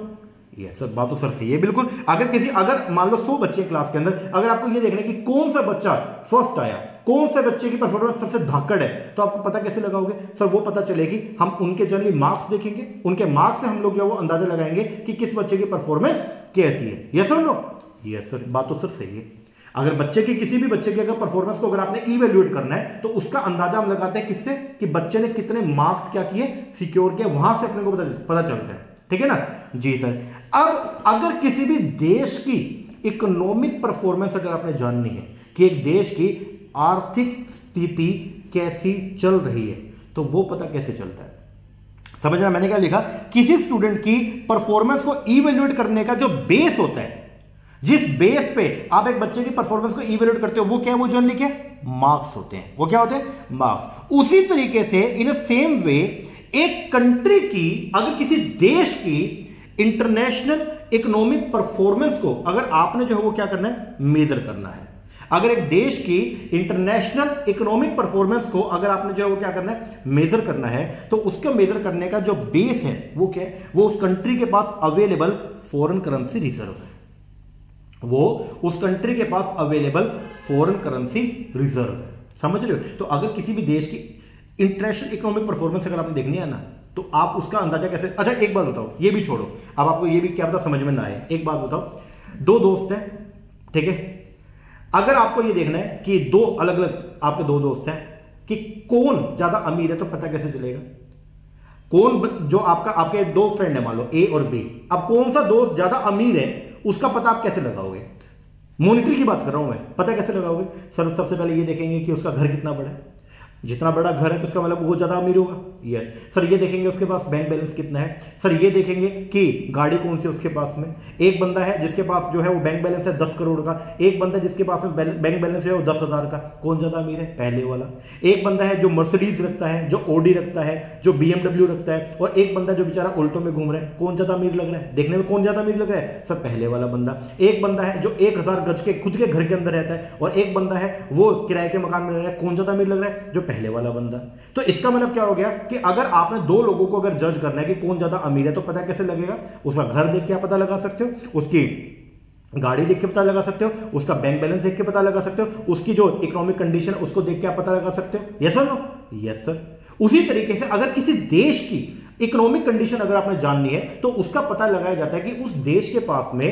ये सर बात तो सर सही है, बिल्कुल। अगर किसी, अगर मान लो सौ बच्चे क्लास के अंदर, अगर आपको ये देखना है कि कौन सा बच्चा फ़र्स्ट आया कौन से बच्चे की परफॉर्मेंस सबसे धाकड़ है? तो आपको पता कैसे लगाओगे? सर वो पता चलेगी। हम उनके जनरली मार्क्स देखेंगे। उनके मार्क्स से हम लोग जो है वो अंदाज़ा लगाएँगे कि किस बच्चे की परफॉर्मेंस कैसी है। Yes sir no yes sir बात तो सर सही है। अगर बच्चे की किसी भी बच्चे की अगर परफॉर्मेंस को अगर आपने इवेल्युएट करना है तो उसका अंदाज़ा हम लगाते हैं किससे? कि बच्चे ने कितने मार्क्स क्या किए सिक्योर किए, वहाँ से अपने को पता चलता है। ठीक है ना? जी सर अब अगर किसी भी देश की इकोनॉमिक परफॉर्मेंस अगर आपने जाननी है, कि एक देश की आर्थिक स्थिति कैसी चल रही है? तो वो पता कैसे चलता है? समझना मैंने क्या लिखा? किसी स्टूडेंट की परफॉर्मेंस को इवेल्युएट करने का जो बेस होता है, जिस बेस पे आप एक बच्चे की परफॉर्मेंस को इवेल्युएट करते हो, वो क्या है? वो जनरली क्या मार्क्स होते हैं। वो क्या होते हैं? मार्क्स उसी तरीके से इन अ सेम वे एक कंट्री की, अगर किसी देश की इंटरनेशनल इकोनॉमिक परफॉर्मेंस को, अगर आपने जो है वो क्या करना है? मेजर करना है। अगर एक देश की इंटरनेशनल इकोनॉमिक परफॉर्मेंस को अगर आपने जो है वो क्या करना है? मेजर करना है तो उसको मेजर करने का जो बेस है, वो क्या है? वो उस कंट्री के पास अवेलेबल फॉरेन करेंसी रिज़र्व है। वो उस कंट्री के पास अवेलेबल फॉरेन करेंसी रिज़र्व है। समझ रहे हो? तो अगर किसी भी देश की इंटरनेशनल इकोनॉमिक परफॉर्मेंस अगर आपने देखनी है ना तो आप उसका अंदाज़ा कैसे? अच्छा एक बात बताओ, ये भी छोड़ो। अब आपको ये भी क्या पता समझ में ना आए। एक बात बताओ, दो दोस्त हैं, ठीक है? अगर आपको ये देखना है कि दो अलग अलग आपके दो दोस्त हैं, कि कौन ज़्यादा अमीर है तो पता कैसे चलेगा? कौन जो आपका, आपके दो फ्रेंड है, मान लो ए और बी अब कौन सा दोस्त ज़्यादा अमीर है, उसका पता आप कैसे लगाओगे? मॉनिटरी की बात कर रहा हूँ मैं, पता कैसे लगाओगे? सर, सबसे पहले ये देखेंगे कि उसका घर कितना बड़ा है। जितना बड़ा घर है तो उसका मतलब वो ज़्यादा अमीर होगा। यस सर ये देखेंगे उसके पास बैंक बैलेंस कितना है। सर ये देखेंगे कि गाड़ी कौन सी उसके पास में। एक बंदा है जिसके पास जो है वो बैंक बैलेंस है दस करोड़ का। एक बंदा जिसके पास में बैंक बैलेंस है वो दस हज़ार का। कौन ज़्यादा अमीर है? पहले वाला। एक बंदा है जो मर्सिडीज रखता है, जो ओडी रखता है, जो बीएमडब्ल्यू रखता है और एक बंदा जो बेचारा उल्टो में घूम रहा है। कौन ज़्यादा अमीर लग रहा है? देखने में कौन ज़्यादा अमीर लग रहा है? सर पहले वाला बंदा। एक बंदा है जो एक हज़ार गज के खुद के घर के अंदर रहता है और एक बंदा है वो किराए के मकान में रह रहा है। कौन ज़्यादा अमीर लग रहा है? जो पहले वाला बंदा। तो इसका मतलब क्या हो गया कि अगर आपने दो लोगों को अगर जज करना है कि कौन ज़्यादा अमीर है तो पता कैसे लगेगा? उसका घर देख के आप पता लगा सकते हो, उसकी गाड़ी देख के पता लगा सकते हो, उसका बैंक बैलेंस देख के पता लगा सकते हो, उसकी जो इकोनॉमिक कंडीशन उसको देख के आप पता लगा सकते हो। Yes sir no yes sir उसी तरीके से अगर किसी देश की इकोनॉमिक कंडीशन अगर आपने जाननी है तो उसका पता लगाया जाता है कि उस देश के पास में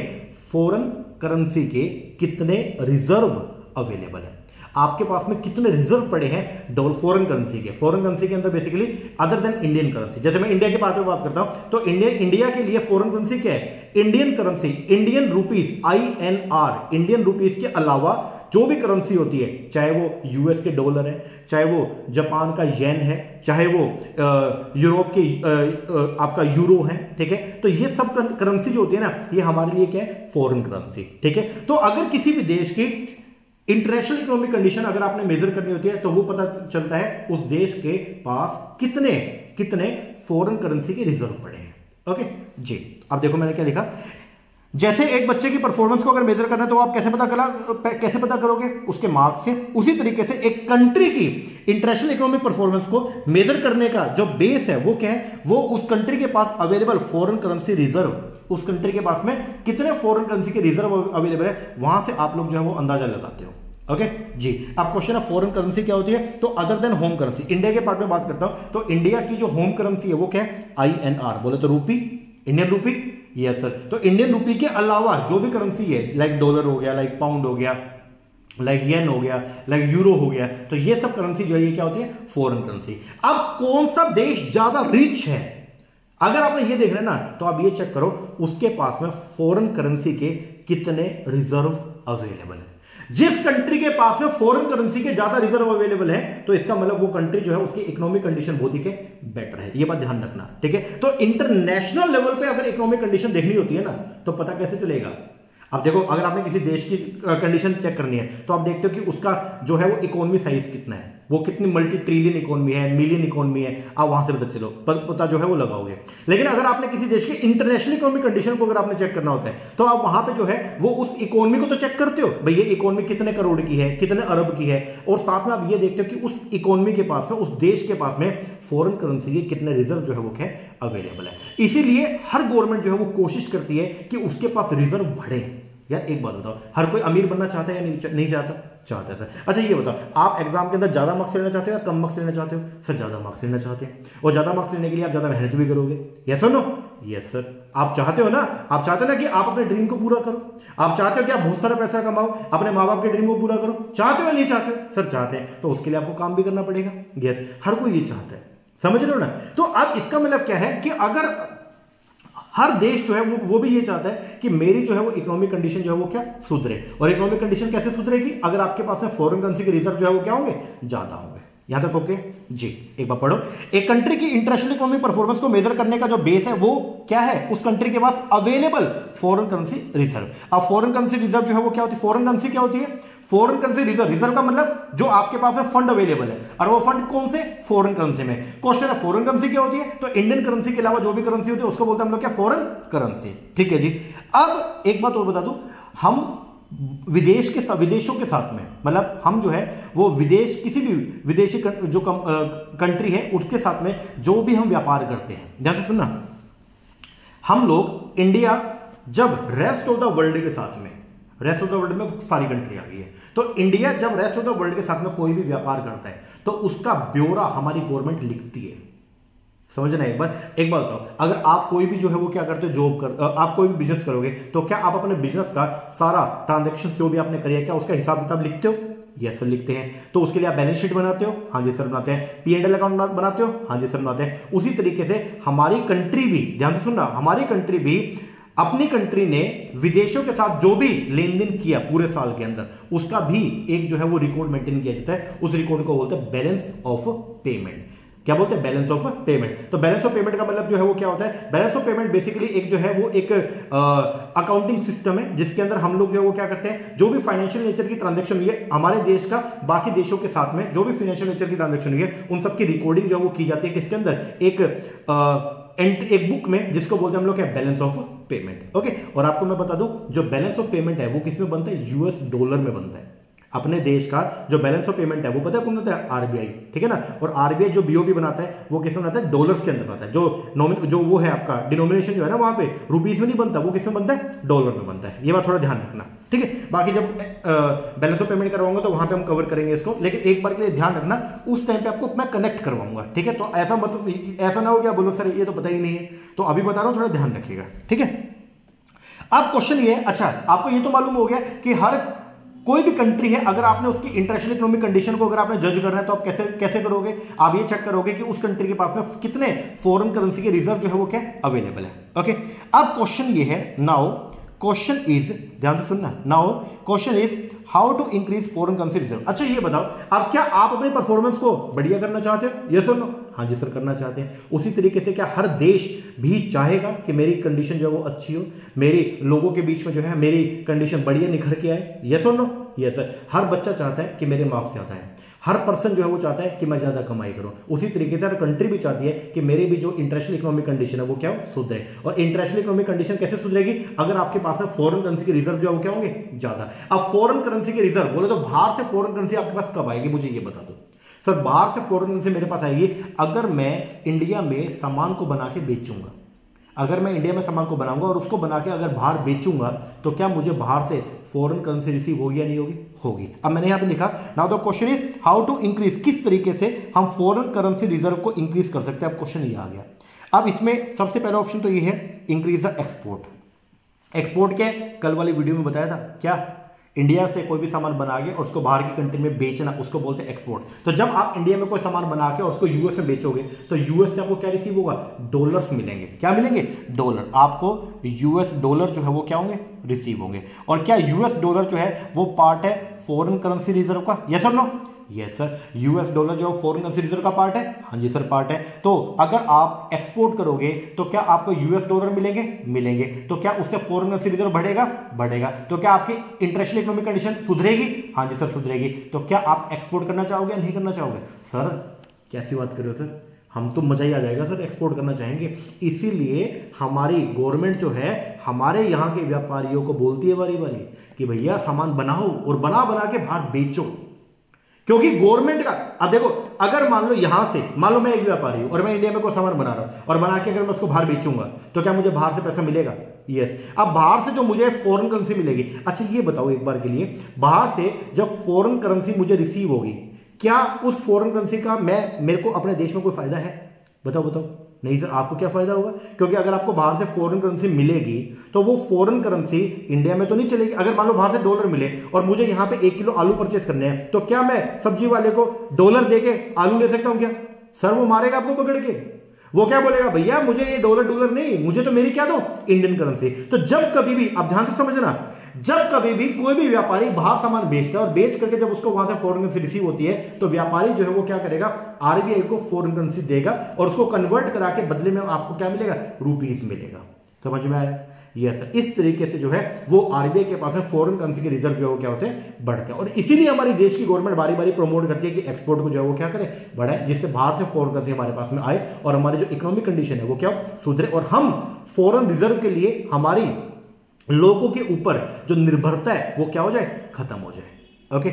फॉरेन करेंसी के कितने रिज़र्व अवेलेबल है। आपके पास में कितने रिज़र्व पड़े हैं डॉलर फॉरेन करेंसी के? फॉरेन करेंसी के अंदर basically other than Indian currency जैसे मैं इंडिया के पार्ट में बात करता हूँ तो इंडिया इंडिया के लिए फॉरेन करेंसी क्या है? Indian currency Indian rupees I N R Indian rupees के अलावा जो भी करेंसी होती है चाहे वो यूएस के डॉलर है चाहे वो जापान का येन है चाहे वो यूरोप के आ, आ, आपका यूरो है ठीक है? तो ये सब करेंसी जो होती है ना ये हमारे लिए क्या है? फॉरेन करेंसी ठीक है? तो अगर किसी भी देश की इंटरनेशनल इकोनॉमिक कंडीशन अगर आपने मेजर करनी होती है तो वो पता चलता है उस देश के पास कितने कितने फॉरेन करेंसी के रिज़र्व पड़े हैं। ओके जी। अब देखो मैंने क्या लिखा। जैसे एक बच्चे की परफॉर्मेंस को अगर मेजर करना है तो आप कैसे पता करा कैसे पता करोगे? उसके मार्क्स से। उसी तरीके से एक कंट्री की इंटरनेशनल इकोनॉमिक परफॉर्मेंस को मेजर करने का जो बेस है, वो क्या है? वो उस कंट्री के पास अवेलेबल फॉरेन करेंसी रिज़र्व उस कंट्री के पास में कितने फॉरेन करेंसी के रिज़र्व अवेलेबल है, वहाँ से आप लोग जो है वो अंदाज़ा लगाते हो। Okay okay? जी। अब क्वेश्चन है फॉरेन करेंसी क्या होती है? तो other than home currency India के पार्ट में बात करता हूँ तो इंडिया की जो होम करेंसी है वो क्या है? आई एन आर बोले तो rupee Indian rupee yes sir तो इंडियन रूपी के अलावा जो भी करेंसी है लाइक डॉलर हो गया लाइक पाउंड हो गया लाइक येन हो गया लाइक यूरो हो गया तो ये सब करेंसी जो है, ये क्या होती है? फॉरेन करेंसी अब कौन सा देश ज़्यादा रिच है? अगर आपने ये देख रहे ना तो आप ये चेक करो, उसके पास में फॉरेन करेंसी के कितने रिज़र्व अवेलेबल है। जिस कंट्री के पास में फॉरेन करेंसी के ज़्यादा रिज़र्व अवेलेबल है तो इसका मतलब वो कंट्री जो है, उसकी इकोनॉमिक कंडीशन बहुत ही बेटर है। ये बात ध्यान रखना, ठीक है? तो इंटरनेशनल लेवल पे अगर इकोनॉमिक कंडीशन देखनी होती है ना तो पता कैसे चलेगा? अब देखो, अगर आपने किसी देश की कंडीशन चेक करनी है तो आप देखते हो कि उसका जो है, वो इकोनॉमी साइज़ कितना है। वो कितनी मल्टी ट्रिलियन इकोनॉमी है मिलियन इकोनॉमी है, आप वहाँ से पता चलो। पता जो है वो लगाओगे। लेकिन अगर आपने किसी देश की इंटरनेशनल इकोनॉमिक कंडीशन को अगर आपने चेक करना होता है तो आप वहाँ पे जो है, वो उस इकोनॉमी को तो चेक करते हो। भाई ये इकोनॉमी कितने करोड़ की है, कितने अरब की है? और साथ में आप ये देखते हो कि उस इकोनॉमी के पास में, उस देश के पास में फॉरेन करेंसी के कितने रिज़र्व जो है वो क्या अवेलेबल है। इसीलिए हर गवर्नमेंट जो है वो कोशिश करती है कि उसके पास रिज़र्व बढ़े। यार एक बात बताओ, हर कोई अमीर बनना चाहता है या नहीं चाहता? चाहता है सर। अच्छा ये बताओ, आप एग्ज़ाम के अंदर ज़्यादा मार्क्स लेना चाहते हो या कम मार्क्स लेना चाहते हो? सर, ज़्यादा मार्क्स लेना चाहते हैं। और ज़्यादा मार्क्स लेने के लिए आप ज़्यादा मेहनत भी करोगे। यस नो यस सर आप चाहते हो ना, आप चाहते हो ना कि आप अपने ड्रीम को पूरा करो। आप चाहते हो कि आप बहुत सारा पैसा कमाओ, अपने माँ बाप के ड्रीम को पूरा करो। चाहते हो या नहीं चाहते सर, चाहते हैं। तो उसके लिए आपको काम भी करना पड़ेगा। यस हर कोई ये चाहता है। समझ रहे हो ना? तो अब इसका मतलब क्या है कि अगर हर देश जो है वो वो भी ये चाहता है कि मेरी जो है वो इकोनॉमिक कंडीशन जो है वो क्या? सुधरे। और इकोनॉमिक कंडीशन कैसे सुधरेगी? अगर आपके पास में फॉरेन करेंसी के रिज़र्व जो है वो क्या होंगे? ज़्यादा होंगे। यहाँ तक ओके जी, एक बार पढ़ो। एक कंट्री की इंटरनेशनल इकोनॉमिक परफॉर्मेंस को मेजर करने का जो बेस है, वो क्या है? उस कंट्री के पास अवेलेबल फॉरेन करेंसी रिज़र्व अब फॉरेन करेंसी रिज़र्व जो है, वो क्या होती है? फॉरेन करेंसी क्या होती है? फॉरेन करेंसी रिज़र्व रिज़र्व का मतलब जो आपके पास में फंड अवेलेबल है। और वो फंड कौन से? फॉरेन करेंसी में. क्वेश्चन है फॉरेन करेंसी क्या होती है? तो इंडियन करेंसी के अलावा जो भी करेंसी होती है, उसको बोलते हैं हम लोग क्या? फॉरेन करेंसी ठीक है जी? अब एक बात और बता दू। हम विदेश के साथ, विदेशों के साथ में मतलब हम जो है, वो विदेश, किसी भी विदेशी जो कंट्री है, उसके साथ में जो भी हम व्यापार करते हैं, ध्यान से सुनना। हम लोग इंडिया जब रेस्ट ऑफ़ द वर्ल्ड के साथ में रेस्ट ऑफ़ द वर्ल्ड में सारी कंट्री आ गई है तो इंडिया जब रेस्ट ऑफ़ द वर्ल्ड के साथ में कोई भी व्यापार करता है तो उसका ब्यौरा हमारी गवर्नमेंट लिखती है। समझना एक बार एक बार बताओ, अगर आप कोई भी जो है वो क्या करते हो? जॉब कर आप कोई भी बिज़नेस करोगे तो क्या आप अपने बिज़नेस का सारा ट्रांजेक्शन जो भी आपने करिए क्या उसका हिसाब किताब लिखते हो? यस सर लिखते हैं। तो उसके लिए आप बैलेंस शीट बनाते हो? हाँ जी सर बनाते हैं। पी एंड एल अकाउंट बनाते हो? हाँ जी सर बनाते हैं। उसी तरीके से हमारी कंट्री भी, ध्यान से सुनना हमारी कंट्री भी, अपनी कंट्री ने विदेशों के साथ जो भी लेन देन किया पूरे साल के अंदर, उसका भी एक जो है वो रिकॉर्ड मेंटेन किया जाता है। उस रिकॉर्ड को बोलते हैं बैलेंस ऑफ़ पेमेंट क्या बोलते हैं? बैलेंस ऑफ़ पेमेंट तो बैलेंस ऑफ़ पेमेंट का मतलब जो है वो क्या होता है? बैलेंस ऑफ़ पेमेंट बेसिकली एक जो है वो एक अकाउंटिंग सिस्टम है, जिसके अंदर हम लोग जो है वो क्या करते हैं? जो भी फाइनेंशियल नेचर की ट्रांजेक्शन हुई है, हमारे देश का, बाकी देशों के साथ में जो भी फाइनेंशियल नेचर की ट्रांजेक्शन हुई है, उन सबकी रिकॉर्डिंग जो है वो की जाती है किसके अंदर? एक एंट्री एक बुक में, जिसको बोलते हैं हम लोग क्या बैलेंस ऑफ़ पेमेंट ओके और आपको मैं बता दूँ, जो बैलेंस ऑफ़ पेमेंट है, वो किसमें बनता है? यूएस डॉलर में बनता है. अपने देश का जो बैलेंस ऑफ़ पेमेंट है, वो पता है कौन बनाता है? आरबीआई ठीक है ना? और आरबीआई जो बीओबी बनाता है, वो किसमें बनाता है? डॉलर्स के अंदर बनाता है। जो नॉमिन जो वो है आपका डिनोमिनेशन जो है ना, वहाँ पे रुपीज़ में नहीं बनता, वो किसमें बनता है? डॉलर में बनता है। ये बात थोड़ा ध्यान रखना, ठीक है? बाकी जब बैलेंस ऑफ़ पेमेंट करवाऊँगा तो वहाँ पे हम कवर करेंगे इसको, लेकिन एक बार के लिए ध्यान रखना, उस टाइम पे आपको मैं कनेक्ट करवाऊँगा, ठीक है? तो ऐसा मतलब ऐसा ना हो गया बोलो, सर, ये तो पता ही नहीं है। तो अभी बता रहा हूँ, थोड़ा ध्यान रखिएगा, ठीक है? अब क्वेश्चन ये अच्छा आपको ये तो मालूम हो गया कि हर कोई भी कंट्री है, अगर आपने उसकी इंटरनेशनल इकोनॉमिक कंडीशन को अगर आपने जज करना है तो आप कैसे कैसे करोगे? आप ये चेक करोगे कि उस कंट्री के पास में कितने फॉरेन करेंसी के रिज़र्व जो है वो क्या अवेलेबल है। ओके अब क्वेश्चन ये है नाउ क्वेश्चन इज़ ध्यान से सुनना now question is how to increase foreign currency reserve अच्छा ये बताओ, अब क्या आप अपनी परफॉर्मेंस को बढ़िया करना चाहते हो? ये सुनो हाँ जी सर, करना चाहते हैं। उसी तरीके से क्या हर देश भी चाहेगा कि मेरी कंडीशन जो है वो अच्छी हो? मेरे लोगों के बीच में जो है मेरी कंडीशन बढ़िया निखर के आए? ये सुनो ये सर हर बच्चा चाहता है कि मेरे मार्क्स ज़्यादा है हर पर्सन जो है वो चाहता है कि मैं ज़्यादा कमाई करूँ। उसी तरीके से हर कंट्री भी चाहती है कि मेरी भी जो इंटरनेशनल इकोनॉमिक कंडीशन है वो क्या हो? सुधरे। और इंटरनेशनल इकोनॉमिक कंडीशन कैसे सुधरेगी? अगर आपके पास में फॉरन करेंसी के रिज़र्व जो है वो क्या होंगे? ज़्यादा। अब फॉरन करेंसी के रिज़र्व बोले तो बाहर से फॉरन करेंसी आपके पास कब आएगी? मुझे ये बता दो। सर, बाहर से फॉरन करेंसी मेरे पास आएगी, अगर मैं इंडिया में सामान को बना के बेचूँगा, अगर मैं इंडिया में सामान को बनाऊँगा और उसको बना के अगर बाहर बेचूँगा तो क्या मुझे बाहर से फॉरेन करेंसी रिसीव होगी या नहीं होगी? होगी। अब मैंने यहाँ पे लिखा now the question is how to increase किस तरीके से हम फॉरेन करेंसी रिज़र्व को इंक्रीज कर सकते हैं? अब क्वेश्चन ये आ गया। अब इसमें सबसे पहला ऑप्शन तो ये है इंक्रीज द एक्सपोर्ट एक्सपोर्ट क्या है? कल वाली वीडियो में बताया था। क्या? इंडिया से कोई भी सामान बना के और उसको बाहर की कंट्री में बेचना, उसको बोलते हैं एक्सपोर्ट तो जब आप इंडिया में कोई सामान बना के उसको यूएस में बेचोगे तो यूएस से आपको क्या रिसीव होगा? डॉलर्स मिलेंगे. क्या मिलेंगे? डॉलर आपको यूएस डॉलर जो है वो क्या होंगे? रिसीव होंगे. और क्या यूएस डॉलर जो है, वो पार्ट है फॉरन करेंसी रिज़र्व का? यस और no yes sir US dollar जो फॉरेन करेंसी रिज़र्व का पार्ट है? हाँ जी सर पार्ट है। तो अगर आप एक्सपोर्ट करोगे तो क्या आपको यूएस डॉलर मिलेंगे? मिलेंगे। तो क्या उससे फॉरेन करेंसी रिज़र्व बढ़ेगा? बढ़ेगा। तो क्या आपकी इंटरनेशनल इकोनॉमिक कंडीशन सुधरेगी? हाँ जी सर सुधरेगी। तो क्या आप एक्सपोर्ट करना चाहोगे नहीं करना चाहोगे? सर कैसी बात कर रहे हो सर हम तो मज़ा ही आ जाएगा सर एक्सपोर्ट करना चाहेंगे। इसीलिए हमारी गवर्नमेंट जो है, हमारे यहाँ के व्यापारियों को बोलती है बारी बारी कि भैया सामान बनाओ और बना बना के बाहर बेचो। क्योंकि गवर्नमेंट का, अब देखो, अगर मान लो यहाँ से, मान लो मैं एक व्यापारी हूँ और मैं इंडिया में कोई सामान बना रहा हूँ और बना के अगर मैं उसको बाहर बेचूँगा तो क्या मुझे बाहर से पैसा मिलेगा? यस अब बाहर से जो मुझे फॉरेन करेंसी मिलेगी अच्छा ये बताओ एक बार के लिए, बाहर से जब फॉरेन करेंसी मुझे रिसीव होगी, क्या उस फॉरेन करेंसी का मैं, मेरे को अपने देश में कोई फ़ायदा है? बताओ बताओ। नहीं सर, आपको क्या फ़ायदा होगा क्योंकि अगर आपको बाहर से फॉरेन करेंसी मिलेगी तो वो फॉरेन करेंसी इंडिया में तो नहीं चलेगी। अगर मान लो बाहर से डॉलर मिले और मुझे यहाँ पे एक किलो आलू परचेस करने हैं तो क्या मैं सब्ज़ी वाले को डॉलर देके आलू ले सकता हूँ क्या? सर, वो मारेगा आपको पकड़ के। वो क्या बोलेगा? भैया, मुझे ये डॉलर डॉलर नहीं, मुझे तो मेरी क्या दो? इंडियन करेंसी तो जब कभी भी, आप ध्यान से समझना जब कभी भी कोई भी व्यापारी बाहर सामान बेचता है और बेच करके जब उसको वहाँ से फॉरन करेंसी रिसीव होती है तो व्यापारी जो है वो क्या करेगा? आरबीआई को फॉरन करेंसी देगा और उसको कन्वर्ट करा के बदले में आपको क्या मिलेगा? रुपीज़ मिलेगा। समझ में आया? यस इस तरीके से जो है, वो आरबीआई के पास में फॉरेन करेंसी के रिज़र्व जो है वो क्या होते हैं? बढ़ते हैं। और इसीलिए हमारी देश की गवर्नमेंट बारी बारी प्रमोट करती है कि एक्सपोर्ट को जो है वो क्या करे? बढ़ाए, जिससे बाहर से फॉरेन करेंसी हमारे पास में आए और हमारी जो इकोनॉमिक कंडीशन है, वो क्या सुधरे। और हम फॉरेन रिज़र्व के लिए हमारी लोगों के ऊपर जो निर्भरता है, वो क्या हो जाए? खत्म हो जाए। ओके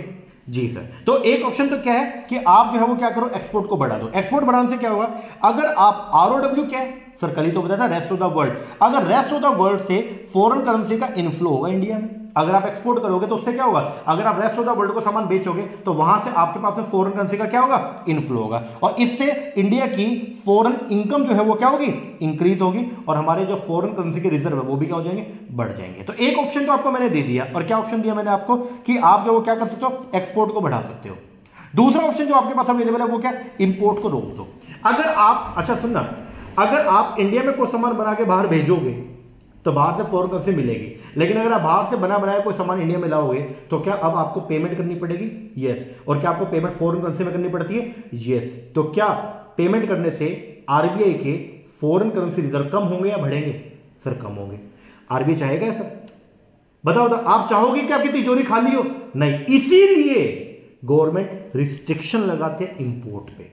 जी सर तो एक ऑप्शन तो क्या है कि आप जो है वो क्या करो एक्सपोर्ट को बढ़ा दो। एक्सपोर्ट बढ़ाने से क्या होगा? अगर आप आरओडब्ल्यू क्या है सर कल ही तो बताया था रेस्ट ऑफ़ द वर्ल्ड अगर रेस्ट ऑफ़ द वर्ल्ड से फॉरेन करेंसी का इनफ्लो होगा इंडिया में, अगर आप एक्सपोर्ट करोगे तो उससे क्या होगा? अगर आप रेस्ट ऑफ़ द वर्ल्ड को सामान बेचोगे तो वहाँ से आपके पास में फॉरेन करेंसी का क्या होगा? इनफ्लो होगा. और इससे इंडिया की फॉरेन इनकम जो है वो क्या होगी? इंक्रीज होगी और हमारे जो फॉरेन करेंसी के रिज़र्व है, वो भी क्या हो जाएँगे? बढ़ जाएँगे. तो एक ऑप्शन तो आपको मैंने दे दिया और क्या ऑप्शन दिया मैंने आपको? कि आप जो क्या कर सकते हो? एक्सपोर्ट को बढ़ा सकते हो. दूसरा ऑप्शन जो आपके पास अवेलेबल है, वो क्या? इंपोर्ट को रोक दो. अगर आप अच्छा सुनना अगर आप इंडिया में कोई सामान बना के बाहर भेजोगे तो बाहर से फॉरन करेंसी मिलेगी। लेकिन अगर आप बाहर से बना बनाया कोई सामान इंडिया में लाओगे तो क्या अब आपको पेमेंट करनी पड़ेगी? यस और क्या आपको पेमेंट फॉरन करेंसी में करनी पड़ती है? यस तो क्या पेमेंट करने से आरबीआई के फॉरन करेंसी रिज़र्व कम होंगे या बढ़ेंगे? सर कम होंगे। आरबीआई चाहेगा ऐसा? बताओ बताओ आप चाहोगे कि आपकी तिजोरी खाली हो? नहीं, इसीलिए गवर्नमेंट रिस्ट्रिक्शन लगाते हैं इंपोर्ट पे।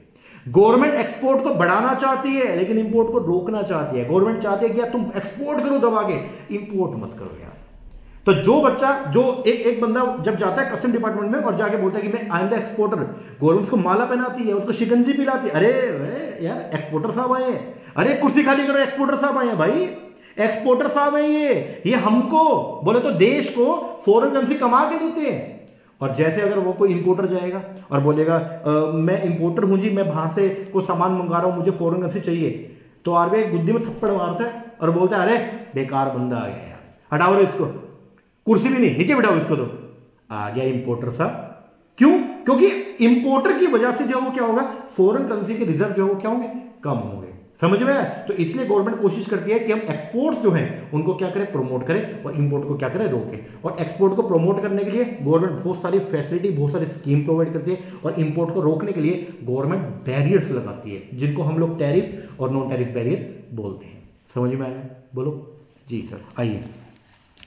गवर्नमेंट एक्सपोर्ट को बढ़ाना चाहती है, लेकिन इंपोर्ट को रोकना चाहती है। गवर्नमेंट चाहती है कि यार तुम एक्सपोर्ट करो दबा के इंपोर्ट मत करो यार। तो जो बच्चा, जो एक एक बंदा जब जाता है कस्टम डिपार्टमेंट में और जाके बोलता है कि मैं I am the exporter government उसको माला पहनाती है, उसको शिकंजी पिलाती है। अरे यार एक्सपोर्टर साहब आए हैं। अरे, कुर्सी खाली करो एक्सपोर्टर साहब आए हैं भाई। एक्सपोर्टर साहब है ये। ये हमको, बोले तो देश को फॉरेन करेंसी कमा के देते हैं। और जैसे अगर वो कोई इंपोर्टर जाएगा और बोलेगा मैं इंपोर्टर हूँ जी, मैं बाहर से कोई सामान मंगा रहा हूँ, मुझे फॉरन करेंसी चाहिए। तो आरबीआई बुद्धि में थप्पड़ मारता है और बोलता है, अरे, बेकार बंदा आ गया हटाओ इसको, कुर्सी भी नहीं, नीचे बिठाओ इसको तो। आ गया इंपोर्टर साहब क्यों? क्योंकि इंपोर्टर की वजह से जो वो क्या होगा? फॉरेन करेंसी के रिज़र्व जो है वो क्या होंगे? कम होंगे। समझ में आया तो इसलिए गवर्नमेंट कोशिश करती है कि हम एक्सपोर्ट्स जो हैं, उनको क्या करें? प्रमोट करें और इंपोर्ट को क्या करें? रोके। और एक्सपोर्ट को प्रमोट करने के लिए गवर्नमेंट बहुत सारी फैसिलिटी बहुत सारी स्कीम प्रोवाइड करती है और इंपोर्ट को रोकने के लिए गवर्नमेंट बैरियर्स लगाती है, जिनको हम लोग टैरिफ और नॉन टैरिफ बैरियर बोलते हैं। समझ में आया? बोलो? जी सर आइए।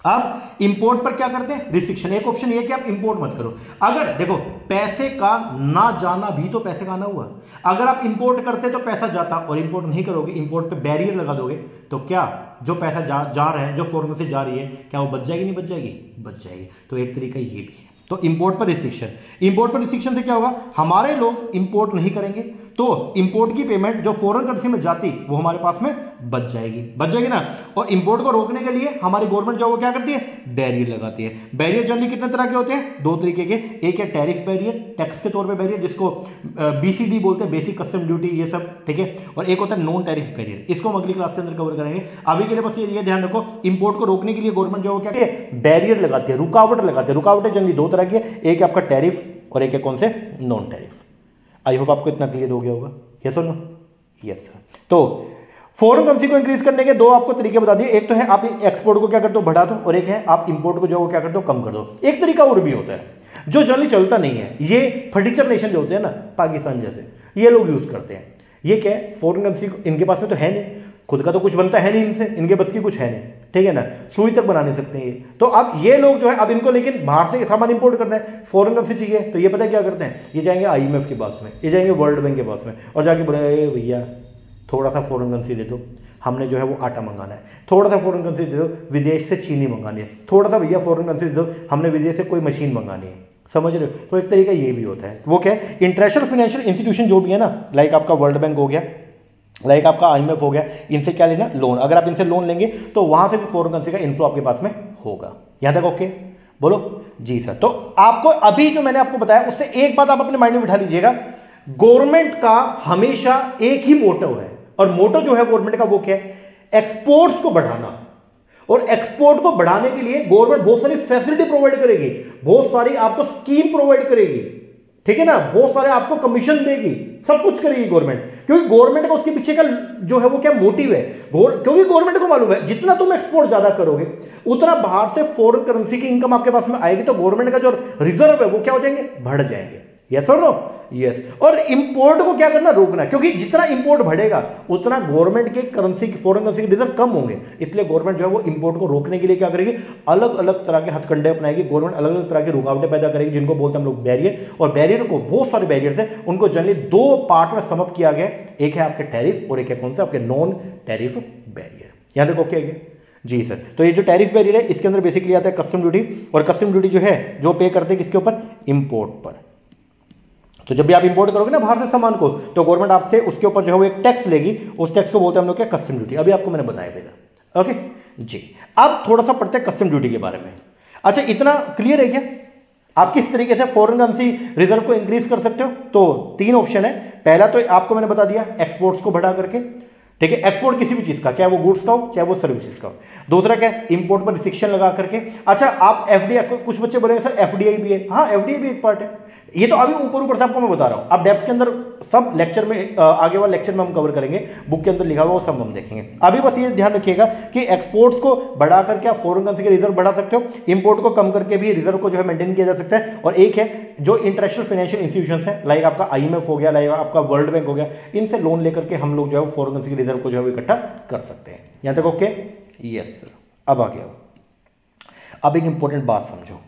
आप इंपोर्ट पर क्या करते हैं? रिस्ट्रिक्शन एक ऑप्शन ये कि आप इंपोर्ट मत करो। अगर, देखो, पैसे का ना जाना भी तो पैसे का आना हुआ। अगर आप इंपोर्ट करते तो पैसा जाता और इंपोर्ट नहीं करोगे इंपोर्ट पे बैरियर लगा दोगे तो क्या? जो पैसा जा जा रहा है, जो फॉरन से जा रही है, क्या वो बच जाएगी, नहीं बच जाएगी? बच जाएगी। तो एक तरीका ये भी है। तो इंपोर्ट पर रिस्ट्रिक्शन इंपोर्ट पर रिस्ट्रिक्शन से क्या होगा? हमारे लोग इंपोर्ट नहीं करेंगे। तो इंपोर्ट की पेमेंट जो फॉरेन करेंसी में जाती, वो हमारे पास में बच जाएगी। बच जाएगी ना? और इंपोर्ट को रोकने के लिए हमारी गवर्नमेंट जो क्या करती है? बैरियर लगाती है। बैरियर जनरली कितने तरह के होते हैं? दो तरीके के। एक है टैरिफ बैरियर टैक्स के तौर पे बैरियर जिसको बीसीडी बोलते हैं बेसिक कस्टम ड्यूटी ये सब, ठीक है? और एक होता है नॉन टैरिफ बैरियर इसको हम अगली क्लास के अंदर कवर करेंगे। अभी के लिए बस ये ध्यान रखो इंपोर्ट को रोकने के लिए गवर्नमेंट जो क्या बैरियर लगाती है, रुकावट लगाती है। रुकावटें जनरली दो तरह की एक आपका टैरिफ और एक है कौन से? नॉन टैरिफ आई होप आपको इतना क्लियर हो गया होगा। यस और नो यस सर तो फॉरेन करेंसी को इंक्रीज करने के दो आपको तरीके बता दिए। एक तो है, आप एक्सपोर्ट को क्या करते हो बढ़ा दो। और एक है, आप इंपोर्ट को जो क्या करते हो कम कर दो। एक तरीका और भी होता है, जो जनरली चलता नहीं है। ये फर्नीचर नेशन जो होते हैं ना, पाकिस्तान जैसे, ये लोग यूज़ करते हैं। ये क्या है? फॉरेन करेंसी इनके पास में तो है नहीं। खुद का तो कुछ बनता है नहीं इनसे, इनके बस की कुछ है नहीं। ठीक है ना? सुई तक बना नहीं सकते ये। तो अब ये लोग जो है, अब इनको लेकिन बाहर से सामान इंपोर्ट करना है। फॉरन करेंसी चाहिए तो ये पता है क्या करते हैं? ये जाएँगे आईएमएफ के पास में, ये जाएँगे वर्ल्ड बैंक के पास में, और जाके बोले भैया थोड़ा सा फॉरन करेंसी दे दो। हमने जो है वो आटा मंगाना है। थोड़ा सा फॉरन करेंसी दे दो, विदेश से चीनी मंगानी है। थोड़ा सा भैया फॉरन करेंसी दे दो, हमने विदेश से कोई मशीन मंगानी है। समझ रहे हो? तो एक तरीका ये भी होता है। वो क्या है? इंटरनेशनल फाइनेंशियल इंस्टीट्यूशन जो भी है ना लाइक आपका वर्ल्ड बैंक हो गया लाइक आपका आईएमएफ हो गया, इनसे क्या लेना? लोन अगर आप इनसे लोन लेंगे तो वहाँ से भी फॉरन करेंसी का इन्फ्लो आपके पास में होगा। यहाँ तक ओके बोलो? जी सर। तो आपको अभी जो मैंने आपको बताया, उससे एक बात आप अपने माइंड में बिठा लीजिएगा। गवर्नमेंट का हमेशा एक ही मोटिव है और मोटो जो है गवर्नमेंट का वो क्या है? एक्सपोर्ट्स को बढ़ाना। और एक्सपोर्ट को बढ़ाने के लिए गवर्नमेंट बहुत सारी फैसिलिटी प्रोवाइड करेगी। बहुत सारी आपको स्कीम प्रोवाइड करेगी। ठीक है ना? बहुत सारे आपको कमीशन देगी। सब कुछ करेगी गवर्नमेंट क्योंकि गवर्नमेंट का उसके पीछे का जो है वो क्या मोटिव है? क्योंकि गवर्नमेंट को मालूम है, जितना तुम एक्सपोर्ट ज़्यादा करोगे, उतना बाहर से फॉरेन करेंसी की इनकम आपके पास में आएगी तो गवर्नमेंट का जो रिज़र्व है, वो क्या हो जाएँगे? बढ़ जाएँगे। यस और नो यस और इंपोर्ट को क्या करना? रोकना। क्योंकि जितना इंपोर्ट बढ़ेगा, उतना गवर्नमेंट के करेंसी फॉरेन करेंसी के रिज़र्व कम होंगे। इसलिए गवर्नमेंट जो है वो इंपोर्ट को रोकने के लिए क्या करेगी? अलग अलग तरह के हथकंडे अपनाएगी। गवर्नमेंट अलग अलग तरह की रुकावटें पैदा करेगी, जिनको बोलते हैं हम लोग बैरियर और बैरियर को, बहुत सारे बैरियर है। उनको जनरली दो पार्ट में समअप किया गया एक है आपके टैरिफ और एक है कौन सा? आपके नॉन टैरिफ बैरियर यहाँ देखो क्या जी सर। तो ये जो टैरिफ बैरियर है, इसके अंदर बेसिकली आता है कस्टम ड्यूटी और कस्टम ड्यूटी जो है, जो पे करते हैं किसके ऊपर? इंपोर्ट पर। तो जब भी आप इंपोर्ट करोगे ना बाहर से सामान को तो गवर्नमेंट आपसे उसके ऊपर जो है वो एक टैक्स लेगी। उस टैक्स को बोलते हैं हम लोग क्या? कस्टम ड्यूटी अभी आपको मैंने बताया भेजा ओके जी। अब थोड़ा सा पढ़ते हैं कस्टम ड्यूटी के बारे में। अच्छा इतना क्लियर है क्या? आप किस तरीके से फॉरेन करेंसी रिज़र्व को इंक्रीज कर सकते हो? तो तीन ऑप्शन है। पहला तो आपको मैंने बता दिया एक्सपोर्ट्स को बढ़ा करके। ठीक है? एक्सपोर्ट किसी भी चीज़ का, चाहे वो गुड्स का हो, चाहे वो सर्विसेज़ का हो। दूसरा क्या है? इंपोर्ट पर रिस्ट्रिक्शन लगा करके। अच्छा आप एफडीआई कुछ बच्चे बोलेंगे सर एफडीआई भी है। हाँ एफडीआई भी एक पार्ट है। ये तो अभी ऊपर ऊपर से आपको मैं बता रहा हूँ। अब डेप्थ के अंदर सब लेक्चर में आगे वाले लेक्चर में हम कवर करेंगे। बुक के अंदर लिखा हुआ वो सब हम देखेंगे। अभी बस ये ध्यान रखिएगा कि एक्सपोर्ट्स को बढ़ा करके आप फॉरन करेंसी के रिज़र्व बढ़ा सकते हो? इंपोर्ट को कम करके भी रिज़र्व को जो है मेंटेन किया जा सकता है। और एक है, जो इंटरनेशनल फाइनेंशियल इंस्टीट्यूशन है लाइक आपका आई हो गया लाइक आपका वर्ल्ड बैंक हो गया, इनसे लोन लेकर के हम लोग जो है फॉरन करेंसी के रिज़र्व को जो है इकट्ठा कर सकते हैं। यहाँ तक ओके यस सर अब आ गया अब एक इंपॉर्टेंट बात समझो।